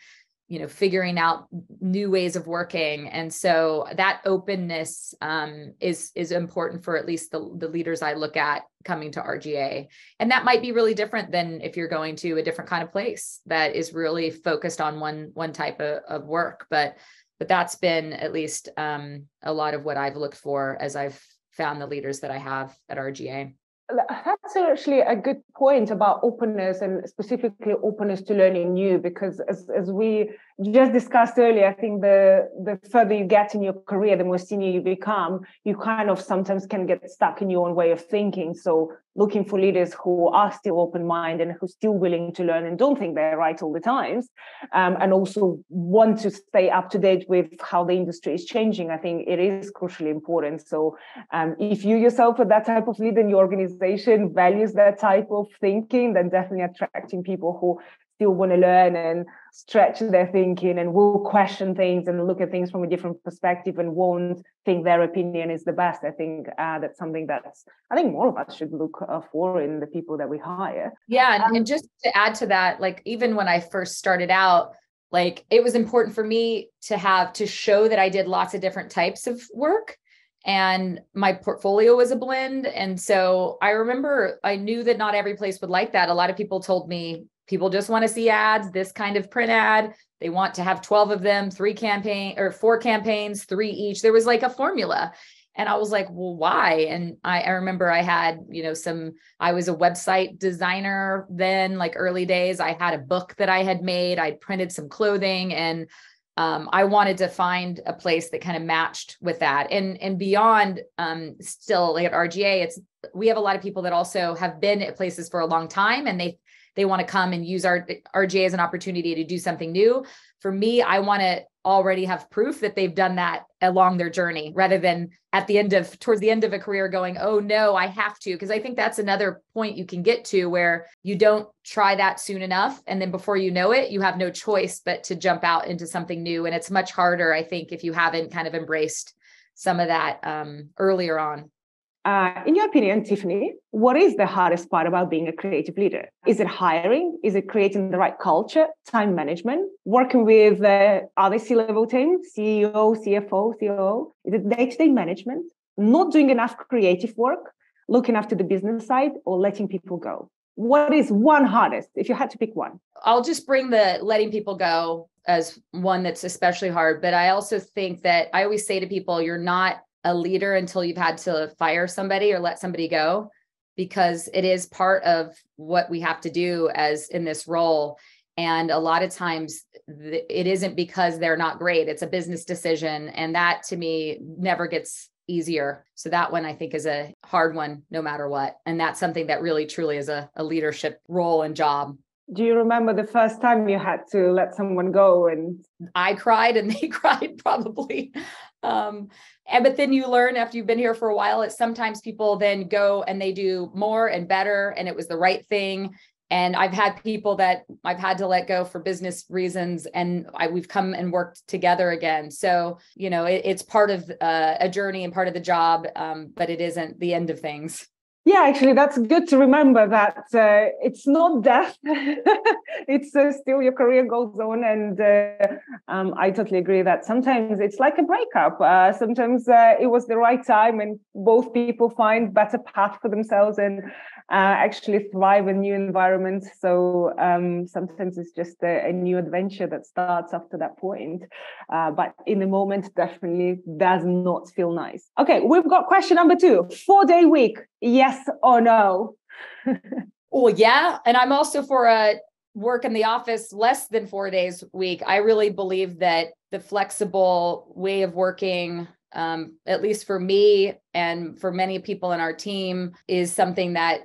you know figuring out new ways of working. And so that openness um, is is important for at least the, the leaders i look at coming to rga and that might be really different than if you're going to a different kind of place that is really focused on one one type of, of work. But but that's been at least um, a lot of what i've looked for as i've found the leaders that i have at rga that's actually a good point about openness and specifically openness to learning new because as, as we just discussed earlier i think the the further you get in your career the more senior you become you kind of sometimes can get stuck in your own way of thinking. So looking for leaders who are still open minded and who still willing to learn and don't think they're right all the times um, and also want to stay up to date with how the industry is changing i think it is crucially important. So um, if you yourself are that type of leader in your organization values that type of thinking then definitely attracting people who still want to learn and stretch their thinking and will question things and look at things from a different perspective and won't think their opinion is the best. I think uh, that's something that's I think more of us should look uh, for in the people that we hire. Yeah, and, um, and just to add to that, like even when I first started out, like it was important for me to have to show that I did lots of different types of work and my portfolio was a blend and so i remember i knew that not every place would like that a lot of people told me people just want to see ads, this kind of print ad. They want to have 12 of them, three campaign or four campaigns, three each. There was like a formula. And I was like, well, why? And I, I remember I had, you know, some, I was a website designer then, like early days. I had a book that I had made, I printed some clothing and um, I wanted to find a place that kind of matched with that. And and beyond, um, still like at RGA, it's we have a lot of people that also have been at places for a long time and they they want to come and use our RGA as an opportunity to do something new. For me, I want to already have proof that they've done that along their journey rather than at the end of towards the end of a career going oh no i have to because i think that's another point you can get to where you don't try that soon enough and then before you know it you have no choice but to jump out into something new and it's much harder i think if you haven't kind of embraced some of that um, earlier on uh, in your opinion, Tiffany, what is the hardest part about being a creative leader? Is it hiring? Is it creating the right culture, time management, working with uh, other C level teams, CEO, CFO, COO? Is it day to day management? Not doing enough creative work, looking after the business side, or letting people go? What is one hardest if you had to pick one? I'll just bring the letting people go as one that's especially hard. But I also think that I always say to people, you're not a leader until you've had to fire somebody or let somebody go because it is part of what we have to do as in this role. And a lot of times it isn't because they're not great it's a business decision and that to me never gets easier. So that one i think is a hard one no matter what. And that's something that really truly is a, a leadership role and job. Do you remember the first time you had to let someone go and i cried and they cried probably. Um and but then you learn after you've been here for a while it's sometimes people then go and they do more and better and it was the right thing. And i've had people that i've had to let go for business reasons and I, we've come and worked together again. So you know it, it's part of uh, a journey and part of the job um, but it isn't the end of things yeah, actually, that's good to remember that uh, it's not death. it's uh, still your career goes on. And uh, um, I totally agree that sometimes it's like a breakup. Uh, sometimes uh, it was the right time and both people find better path for themselves and uh, actually thrive in new environments. So um, sometimes it's just a, a, new adventure that starts after that point. but in the moment, definitely does not feel nice. Okay, we've got question number two four day week. Yes or no? well, yeah. And I'm also for a work in the office less than four days a week. I really believe that the flexible way of working, um, at least for me and for many people in our team, is something that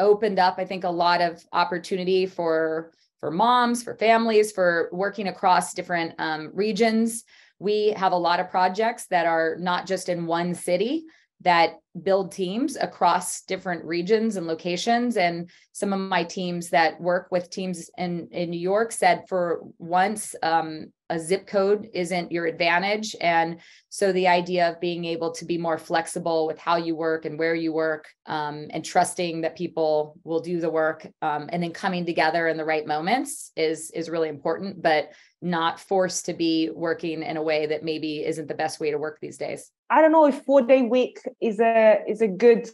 opened up, I think, a lot of opportunity for for moms, for families, for working across different um, regions. We have a lot of projects that are not just in one city that build teams across different regions and locations. And some of my teams that work with teams in in new york said for once um, a zip code isn't your advantage. And so the idea of being able to be more flexible with how you work and where you work um, and trusting that people will do the work um, and then coming together in the right moments is is really important but not forced to be working in a way that maybe isn't the best way to work these days. I don't know if four day week is a is a good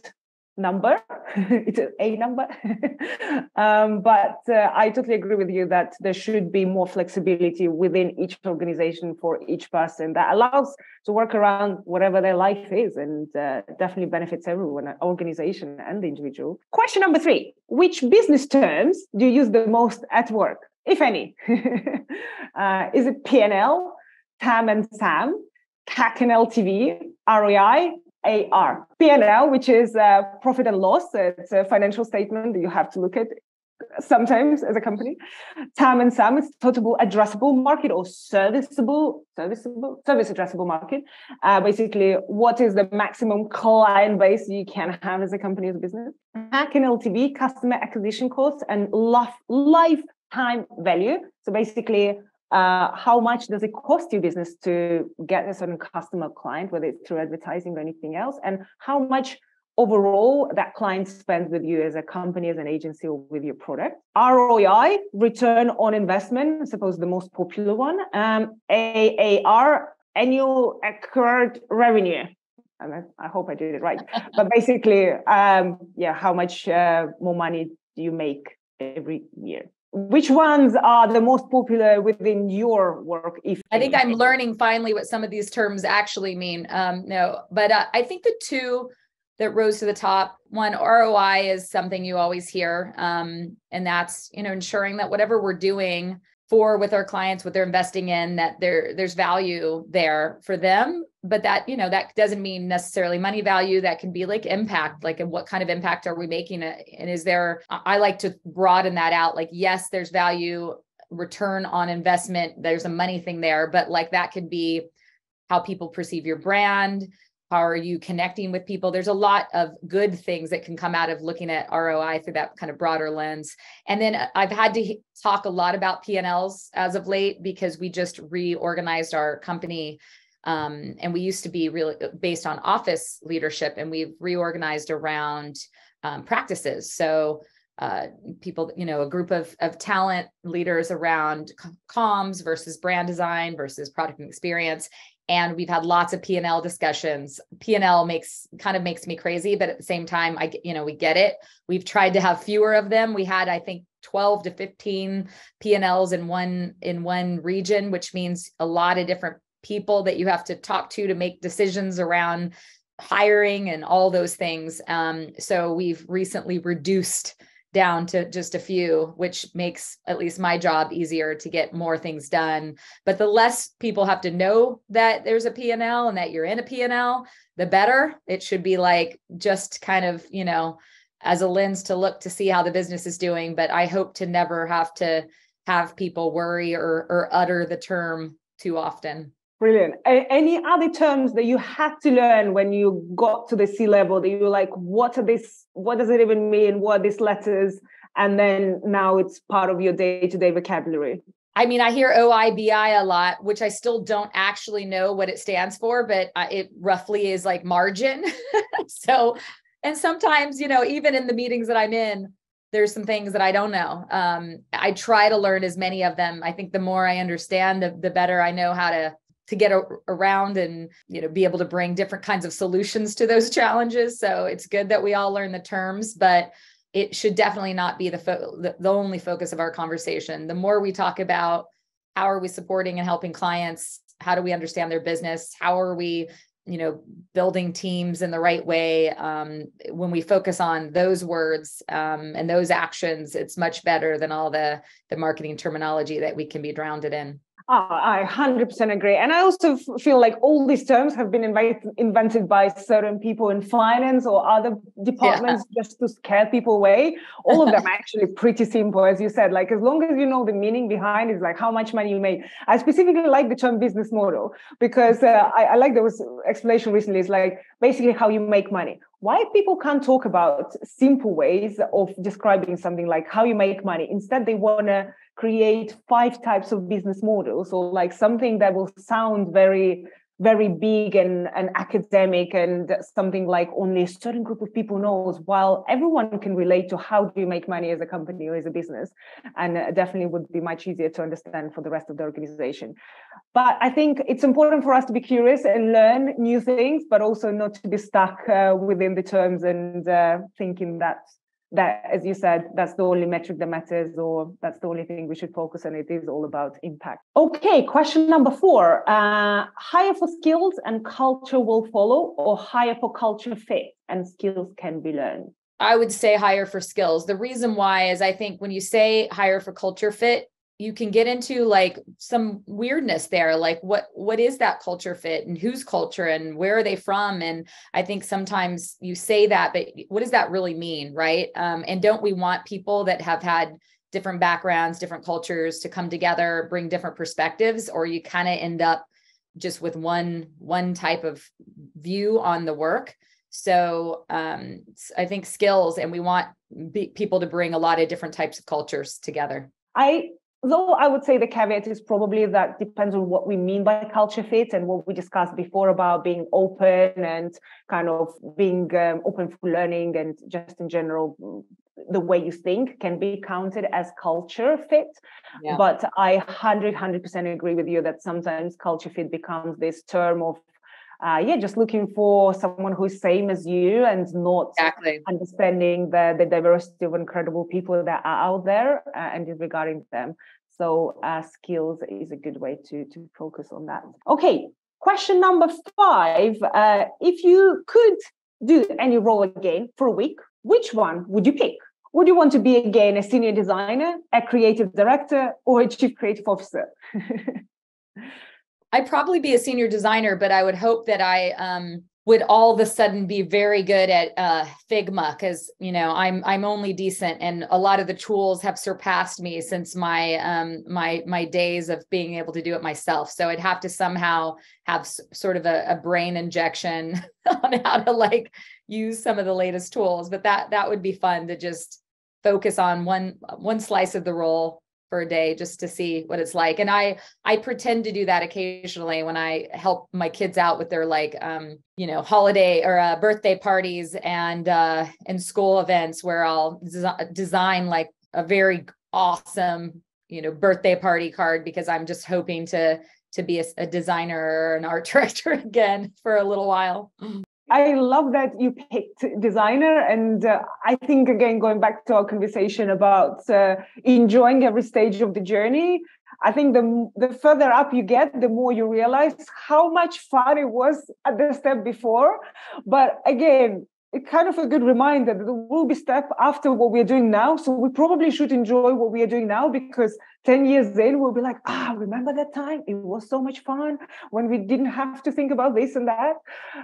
number. it's a number, um, but uh, I totally agree with you that there should be more flexibility within each organization for each person that allows to work around whatever their life is, and uh, definitely benefits everyone, organization and the individual. Question number three: Which business terms do you use the most at work, if any? uh, is it P&L, TAM and SAM? CAC and LTV, ROI, AR. P&L, which is uh, profit and loss. It's a financial statement that you have to look at sometimes as a company. TAM and SAM is total addressable market or serviceable, serviceable, service addressable market. Uh, basically, what is the maximum client base you can have as a company as a business? CAC and LTV, customer acquisition costs, and life, lifetime value. So basically, uh, how much does it cost your business to get a certain customer client, whether it's through advertising or anything else, and how much overall that client spends with you as a company, as an agency, or with your product. ROI, return on investment, I suppose the most popular one. Um, AAR, annual accrued revenue. I hope I did it right. but basically, um, yeah, how much uh, more money do you make every year? Which ones are the most popular within your work if i think i'm learning finally what some of these terms actually mean. Um no but uh, i think the two that rose to the top one roi is something you always hear um and that's you know ensuring that whatever we're doing for with our clients what they're investing in that there there's value there for them. But that you know that doesn't mean necessarily money value. That can be like impact like and what kind of impact are we making and is there i like to broaden that out. Like yes there's value return on investment. There's a money thing there. But like that could be how people perceive your brand how are you connecting with people? There's a lot of good things that can come out of looking at roi through that kind of broader lens. And then uh, i've had to talk a lot about p&l's as of late because we just reorganized our company um, and we used to be really uh, based on office leadership and we've reorganized around um, practices. So uh, people, you know, a group of, of talent leaders around comms versus brand design versus product and experience and we've had lots of p&l discussions. P&l makes kind of makes me crazy but at the same time i you know we get it. We've tried to have fewer of them. We had i think 12 to 15 p&l's in one in one region which means a lot of different people that you have to talk to to make decisions around hiring and all those things. Um, so we've recently reduced down to just a few, which makes at least my job easier to get more things done. But the less people have to know that there's a P&L and that you're in a P&L, the better. It should be like just kind of, you know, as a lens to look to see how the business is doing. But I hope to never have to have people worry or or utter the term too often. Brilliant. A- any other terms that you had to learn when you got to the C level that you were like, what are this? What does it even mean? What are these letters? And then now it's part of your day to day vocabulary. I mean, I hear OIBI a lot, which I still don't actually know what it stands for, but it roughly is like margin. so, and sometimes, you know, even in the meetings that I'm in, there's some things that I don't know. Um, I try to learn as many of them. I think the more I understand, the, the better I know how to to get a, around and you know be able to bring different kinds of solutions to those challenges. So it's good that we all learn the terms but it should definitely not be the, fo- the, the only focus of our conversation. The more we talk about how are we supporting and helping clients how do we understand their business how are we you know building teams in the right way um, when we focus on those words um, and those actions it's much better than all the the marketing terminology that we can be drowned in Oh, I 100% agree. And I also f- feel like all these terms have been invite- invented by certain people in finance or other departments yeah. just to scare people away. All of them are actually pretty simple, as you said. Like, as long as you know the meaning behind is like how much money you make. I specifically like the term business model because uh, I, I like there was explanation recently. It's like basically how you make money why people can't talk about simple ways of describing something like how you make money. Instead they want to create five types of business models or like something that will sound very very big and, and academic and something like only a certain group of people knows while everyone can relate to how do you make money as a company or as a business. And definitely would be much easier to understand for the rest of the organization. But i think it's important for us to be curious and learn new things but also not to be stuck uh, within the terms and uh, thinking that that as you said that's the only metric that matters or that's the only thing we should focus on. It is all about impact. Okay question number four. Uh, hire for skills and culture will follow or hire for culture fit and skills can be learned? I would say hire for skills. The reason why is i think when you say hire for culture fit you can get into like some weirdness there like what what is that culture fit and whose culture and where are they from? And i think sometimes you say that but what does that really mean right? Um, and don't we want people that have had different backgrounds different cultures to come together bring different perspectives or you kind of end up just with one one type of view on the work? So um, i think skills and we want people to bring a lot of different types of cultures together. I though I would say the caveat is probably that depends on what we mean by culture fit and what we discussed before about being open and kind of being um, open for learning and just in general the way you think can be counted as culture fit yeah. but i 100 100% agree with you that sometimes culture fit becomes this term of uh, yeah, just looking for someone who's same as you and not exactly. understanding the, the diversity of incredible people that are out there uh, and disregarding them. So uh, skills is a good way to, to focus on that. Okay, question number five. Uh, if you could do any role again for a week, which one would you pick? would you want to be again a senior designer, a creative director, or a chief creative officer? I'd probably be a senior designer, but I would hope that I um, would all of a sudden be very good at uh, Figma because you know I'm I'm only decent, and a lot of the tools have surpassed me since my um, my my days of being able to do it myself. So I'd have to somehow have s- sort of a, a brain injection on how to like use some of the latest tools. But that that would be fun to just focus on one one slice of the role for a day just to see what it's like. And i i pretend to do that occasionally when i help my kids out with their like um you know holiday or uh, birthday parties and uh and school events where i'll des- design like a very awesome you know birthday party card because i'm just hoping to to be a, a designer or an art director again for a little while I love that you picked designer. And uh, I think, again, going back to our conversation about uh, enjoying every stage of the journey, I think the, the further up you get, the more you realize how much fun it was at the step before. But again, kind of a good reminder that there will be step after what we're doing now. So we probably should enjoy what we are doing now because 10 years in, we'll be like, ah, remember that time? It was so much fun when we didn't have to think about this and that.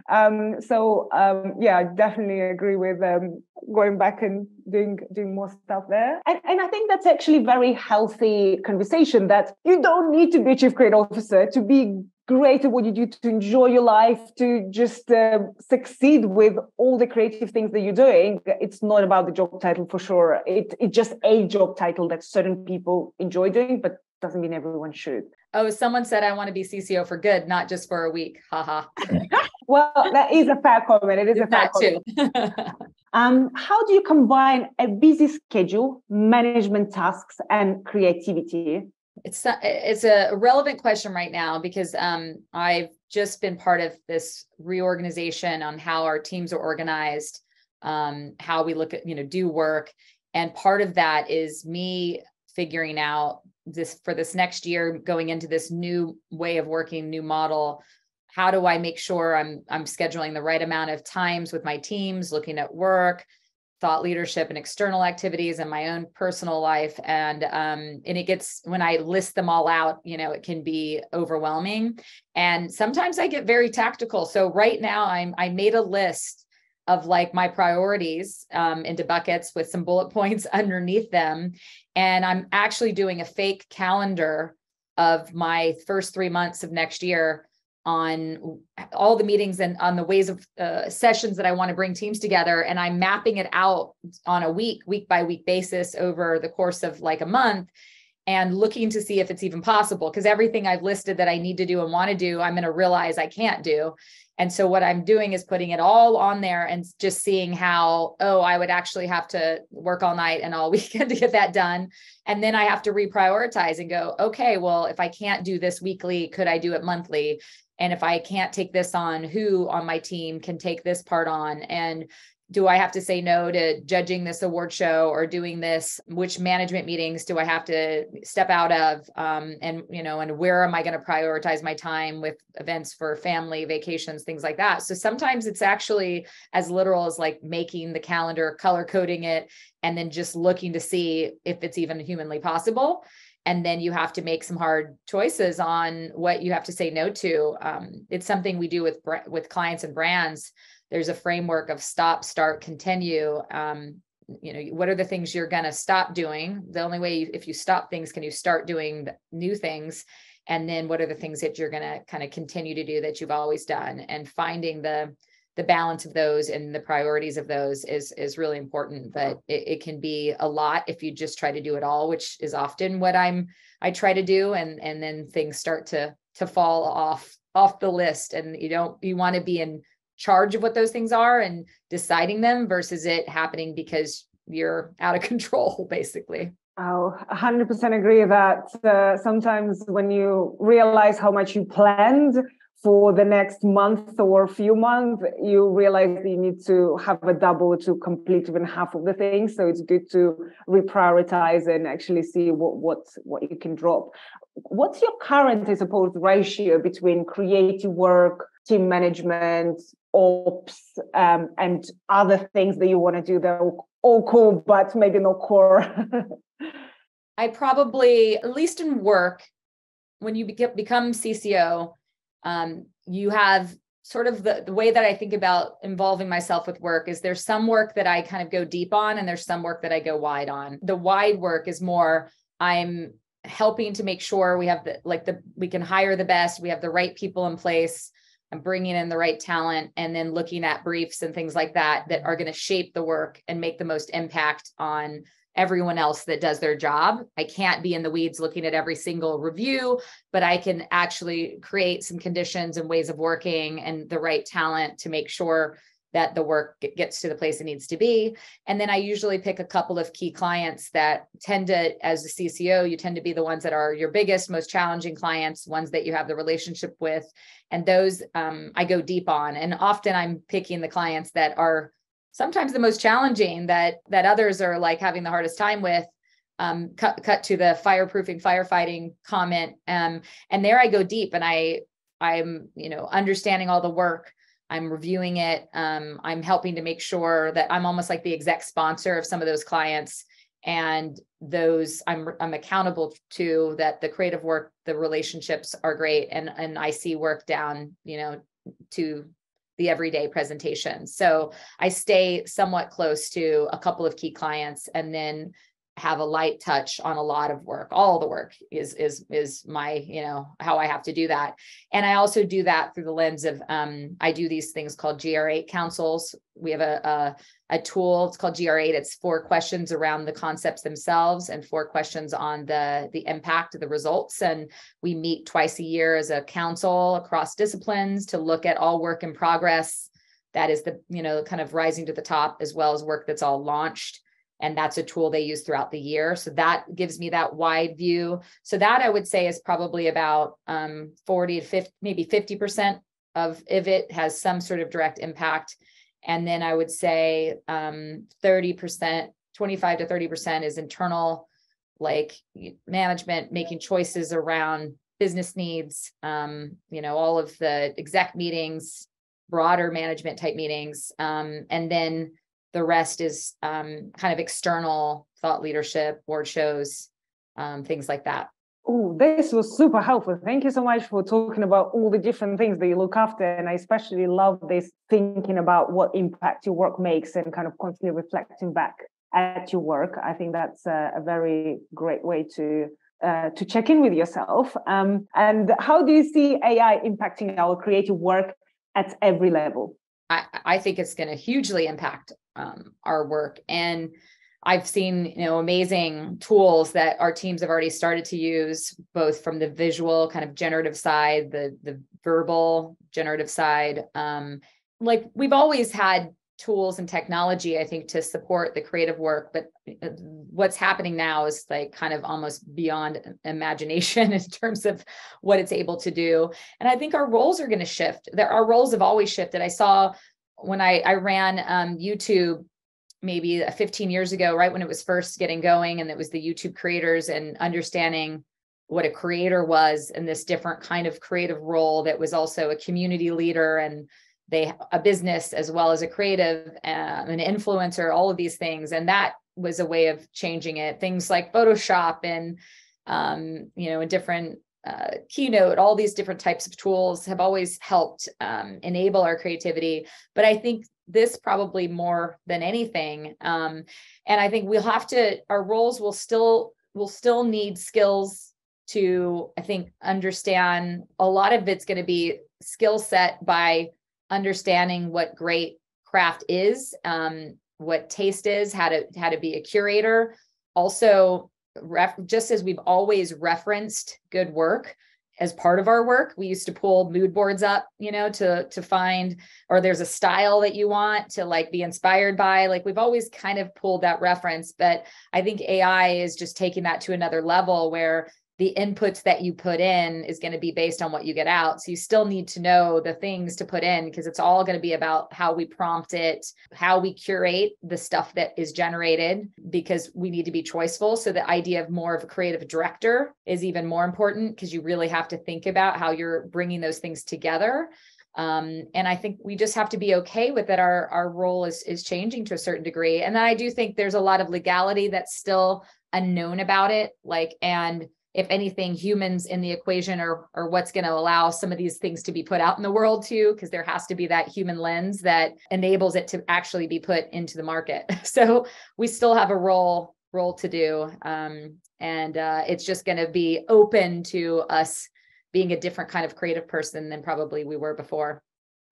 Um, so um, yeah, I definitely agree with um, going back and doing doing more stuff there. And, and I think that's actually very healthy conversation that you don't need to be chief creative officer to be great at what you do to enjoy your life to just uh, succeed with all the creative things that you're doing it's not about the job title for sure. It, it's just a job title that certain people enjoy doing but doesn't mean everyone should. Oh someone said i want to be cco for good not just for a week. Haha well that is a fair comment. It is a fair too. um, how do you combine a busy schedule management tasks and creativity it's it's a relevant question right now because um, I've just been part of this reorganization on how our teams are organized, um, how we look at you know do work, and part of that is me figuring out this for this next year going into this new way of working, new model. How do I make sure I'm I'm scheduling the right amount of times with my teams, looking at work, thought leadership and external activities and my own personal life. And um and it gets when i list them all out you know it can be overwhelming. And sometimes i get very tactical. So right now i'm i made a list of like my priorities um, into buckets with some bullet points underneath them. And i'm actually doing a fake calendar of my first three months of next year on all the meetings and on the ways of uh, sessions that I want to bring teams together. And I'm mapping it out on a week, week by week basis over the course of like a month and looking to see if it's even possible. Because everything I've listed that I need to do and want to do, I'm going to realize I can't do. And so what I'm doing is putting it all on there and just seeing how, oh, I would actually have to work all night and all weekend to get that done. And then I have to reprioritize and go, okay, well, if I can't do this weekly, could I do it monthly? And if i can't take this on who on my team can take this part on? And do i have to say no to judging this award show or doing this? Which management meetings do i have to step out of? Um, and you know and where am i going to prioritize my time with events for family vacations things like that? So sometimes it's actually as literal as like making the calendar color coding it and then just looking to see if it's even humanly possible and then you have to make some hard choices on what you have to say no to. Um, it's something we do with with clients and brands. There's a framework of stop start continue. Um, you know what are the things you're going to stop doing? The only way you, if you stop things can you start doing new things? And then what are the things that you're going to kind of continue to do that you've always done? And finding the the balance of those and the priorities of those is is really important but it, it, can be a lot if you just try to do it all which is often what i'm i try to do and and then things start to to fall off off the list and you don't you want to be in charge of what those things are and deciding them versus it happening because you're out of control basically. Oh, 100% agree that uh, sometimes when you realize how much you planned for the next month or few months, you realize you need to have a double to complete even half of the things. So it's good to reprioritize and actually see what what what you can drop. What's your current, I suppose, ratio between creative work, team management, ops, um, and other things that you want to do that all cool, but maybe not core? I probably, at least in work, when you become CCO, um, you have sort of the, the way that I think about involving myself with work is there's some work that I kind of go deep on and there's some work that I go wide on. The wide work is more I'm helping to make sure we have the like the we can hire the best, we have the right people in place, I'm bringing in the right talent and then looking at briefs and things like that that are going to shape the work and make the most impact on everyone else that does their job. I can't be in the weeds looking at every single review, but I can actually create some conditions and ways of working and the right talent to make sure that the work gets to the place it needs to be. And then I usually pick a couple of key clients that tend to, as a CCO, you tend to be the ones that are your biggest, most challenging clients, ones that you have the relationship with. And those um, I go deep on. And often I'm picking the clients that are sometimes the most challenging that that others are like having the hardest time with um, cut, cut to the fireproofing firefighting comment um, and there i go deep and i i'm you know understanding all the work. I'm reviewing it. Um, i'm helping to make sure that i'm almost like the exec sponsor of some of those clients and those i'm i'm accountable to that the creative work the relationships are great and and i see work down you know to the everyday presentation. So I stay somewhat close to a couple of key clients and then have a light touch on a lot of work. All the work is is is my you know how i have to do that. And i also do that through the lens of um, i do these things called gr8 councils. We have a, a, a tool it's called gr8 it's four questions around the concepts themselves and four questions on the the impact of the results. And we meet twice a year as a council across disciplines to look at all work in progress. That is the you know kind of rising to the top as well as work that's all launched and that's a tool they use throughout the year. So that gives me that wide view. So that i would say is probably about um, 40 to 50 maybe 50% of if it has some sort of direct impact. And then i would say um, 30% 25 to 30% is internal like management making choices around business needs um, you know all of the exec meetings broader management type meetings um, and then the rest is um, kind of external thought leadership, board shows, um, things like that. Oh, this was super helpful. Thank you so much for talking about all the different things that you look after. And I especially love this thinking about what impact your work makes and kind of constantly reflecting back at your work. I think that's a, a very great way to uh, to check in with yourself. Um, and how do you see AI impacting our creative work at every level? I, I think it's going to hugely impact um, our work. And I've seen, you know, amazing tools that our teams have already started to use, both from the visual kind of generative side, the the verbal generative side. Um, like we've always had tools and technology, I think, to support the creative work, but uh, what's happening now is like kind of almost beyond imagination in terms of what it's able to do. And I think our roles are going to shift. There, our roles have always shifted. I saw when I, I ran um, YouTube maybe 15 years ago, right when it was first getting going, and it was the YouTube creators and understanding what a creator was and this different kind of creative role that was also a community leader and they a business as well as a creative uh, an influencer all of these things. And that was a way of changing it. Things like photoshop and um, you know a different uh, keynote all these different types of tools have always helped um, enable our creativity. But i think this probably more than anything um, and i think we'll have to our roles will still will still need skills to i think understand. A lot of it's going to be skill set by understanding what great craft is um, what taste is how to how to be a curator. Also ref- just as we've always referenced good work as part of our work we used to pull mood boards up you know to to find or there's a style that you want to like be inspired by. Like we've always kind of pulled that reference but i think ai is just taking that to another level where the inputs that you put in is going to be based on what you get out. So you still need to know the things to put in because it's all going to be about how we prompt it, how we curate the stuff that is generated because we need to be choiceful. So the idea of more of a creative director is even more important because you really have to think about how you're bringing those things together. Um, and I think we just have to be okay with that. Our our role is is changing to a certain degree. And then I do think there's a lot of legality that's still unknown about it. Like, and if anything, humans in the equation are, are what's going to allow some of these things to be put out in the world too, because there has to be that human lens that enables it to actually be put into the market. So we still have a role role to do, um, and uh, it's just going to be open to us being a different kind of creative person than probably we were before.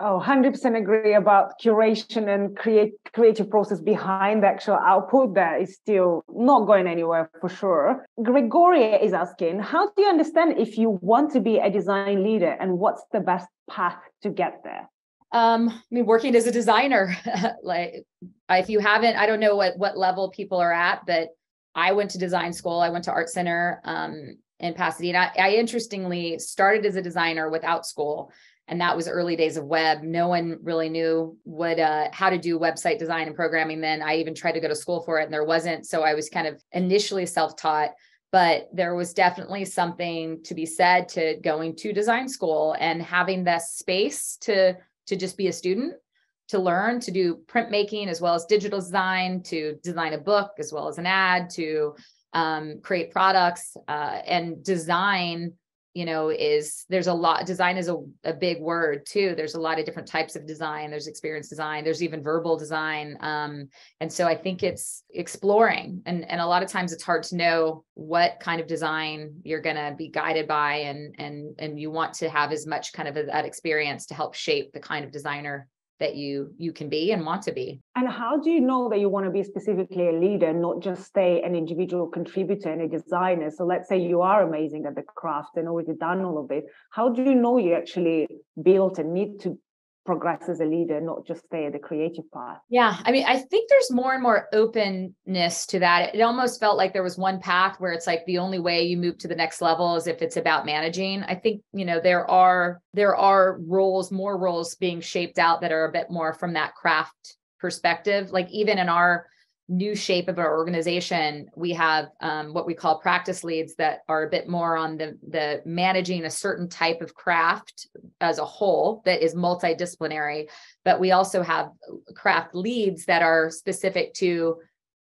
Oh, 100% agree about curation and create creative process behind the actual output that is still not going anywhere for sure. Gregoria is asking, how do you understand if you want to be a design leader and what's the best path to get there? Um, I mean, working as a designer, like if you haven't, I don't know what what level people are at, but I went to design school. I went to art center um, in Pasadena. I, I interestingly started as a designer without school and that was early days of web. No one really knew what uh, how to do website design and programming then. I even tried to go to school for it and there wasn't so i was kind of initially self-taught but there was definitely something to be said to going to design school and having that space to to just be a student to learn to do printmaking as well as digital design to design a book as well as an ad to um, create products uh, and design you know is there's a lot design is a, a big word too. There's a lot of different types of design. There's experience design. There's even verbal design. Um, and so i think it's exploring and and a lot of times it's hard to know what kind of design you're going to be guided by and and and you want to have as much kind of that experience to help shape the kind of designer that you you can be and want to be. And how do you know that you want to be specifically a leader not just stay an individual contributor and a designer? So let's say you are amazing at the craft and already done all of it. How do you know you actually built and need to progress as a leader, not just stay at the creative path. Yeah. I mean, I think there's more and more openness to that. It almost felt like there was one path where it's like the only way you move to the next level is if it's about managing. I think, you know, there are there are roles, more roles being shaped out that are a bit more from that craft perspective. Like even in our new shape of our organization, we have um, what we call practice leads that are a bit more on the, the managing a certain type of craft as a whole that is multidisciplinary. But we also have craft leads that are specific to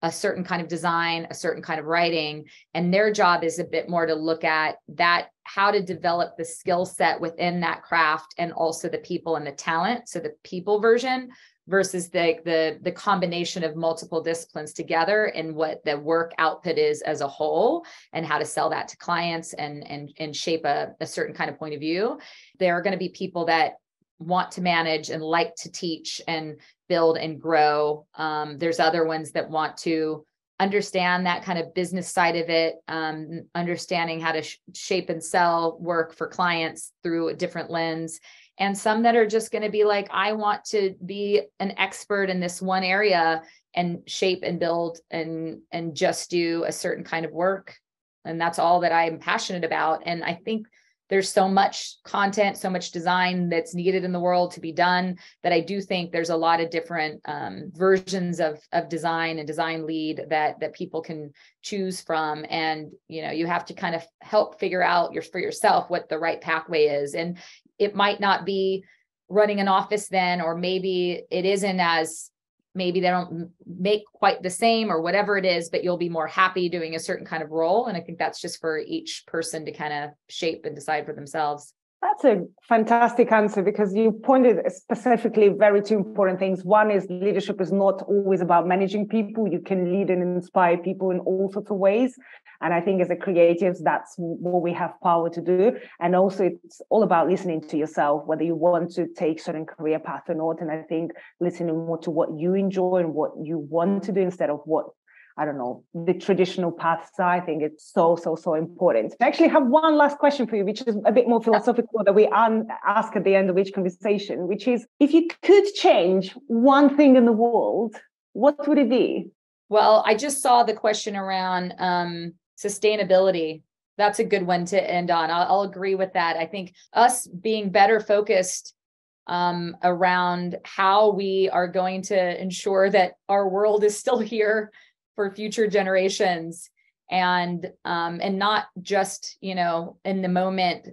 a certain kind of design, a certain kind of writing. And their job is a bit more to look at that, how to develop the skill set within that craft and also the people and the talent. So the people version versus the the the combination of multiple disciplines together and what the work output is as a whole and how to sell that to clients and and and shape a, a certain kind of point of view. There are going to be people that want to manage and like to teach and build and grow. Um, there's other ones that want to understand that kind of business side of it um, understanding how to sh- shape and sell work for clients through a different lens and some that are just going to be like i want to be an expert in this one area and shape and build and and just do a certain kind of work. And that's all that i'm passionate about. And i think there's so much content so much design that's needed in the world to be done that i do think there's a lot of different um, versions of of design and design lead that that people can choose from. And you know you have to kind of help figure out your for yourself what the right pathway is. And it might not be running an office then, or maybe it isn't as maybe they don't make quite the same or whatever it is, but you'll be more happy doing a certain kind of role. And I think that's just for each person to kind of shape and decide for themselves. That's a fantastic answer because you pointed specifically very two important things. One is leadership is not always about managing people. You can lead and inspire people in all sorts of ways. And I think as a creatives, that's what we have power to do. And also it's all about listening to yourself, whether you want to take certain career path or not. And I think listening more to what you enjoy and what you want to do instead of what I don't know, the traditional paths. I think it's so, so, so important. I actually have one last question for you, which is a bit more philosophical that we ask at the end of each conversation, which is if you could change one thing in the world, what would it be? Well, I just saw the question around um, sustainability. That's a good one to end on. I'll, I'll agree with that. I think us being better focused um, around how we are going to ensure that our world is still here for future generations. And um, and not just you know in the moment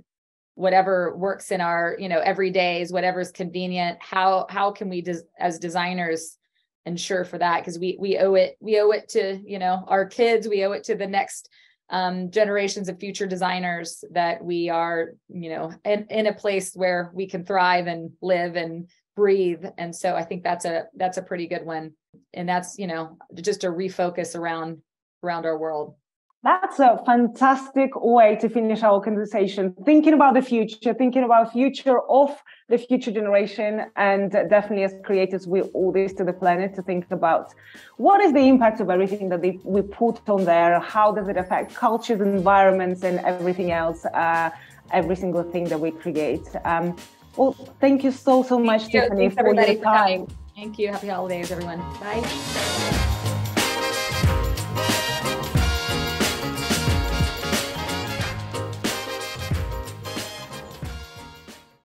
whatever works in our you know every days whatever's convenient how how can we des- as designers ensure for that? Because we we owe it we owe it to you know our kids we owe it to the next um, generations of future designers that we are you know in, in a place where we can thrive and live and breathe. And so i think that's a that's a pretty good one and that's you know just a refocus around around our world that's a fantastic way to finish our conversation. Thinking about the future, thinking about future of the future generation, and definitely as creators, we owe this to the planet to think about what is the impact of everything that they, we put on there. How does it affect cultures, environments, and everything else? Uh, every single thing that we create. Um, well, thank you so so much, thank Tiffany, for your time. For thank you. Happy holidays, everyone. Bye.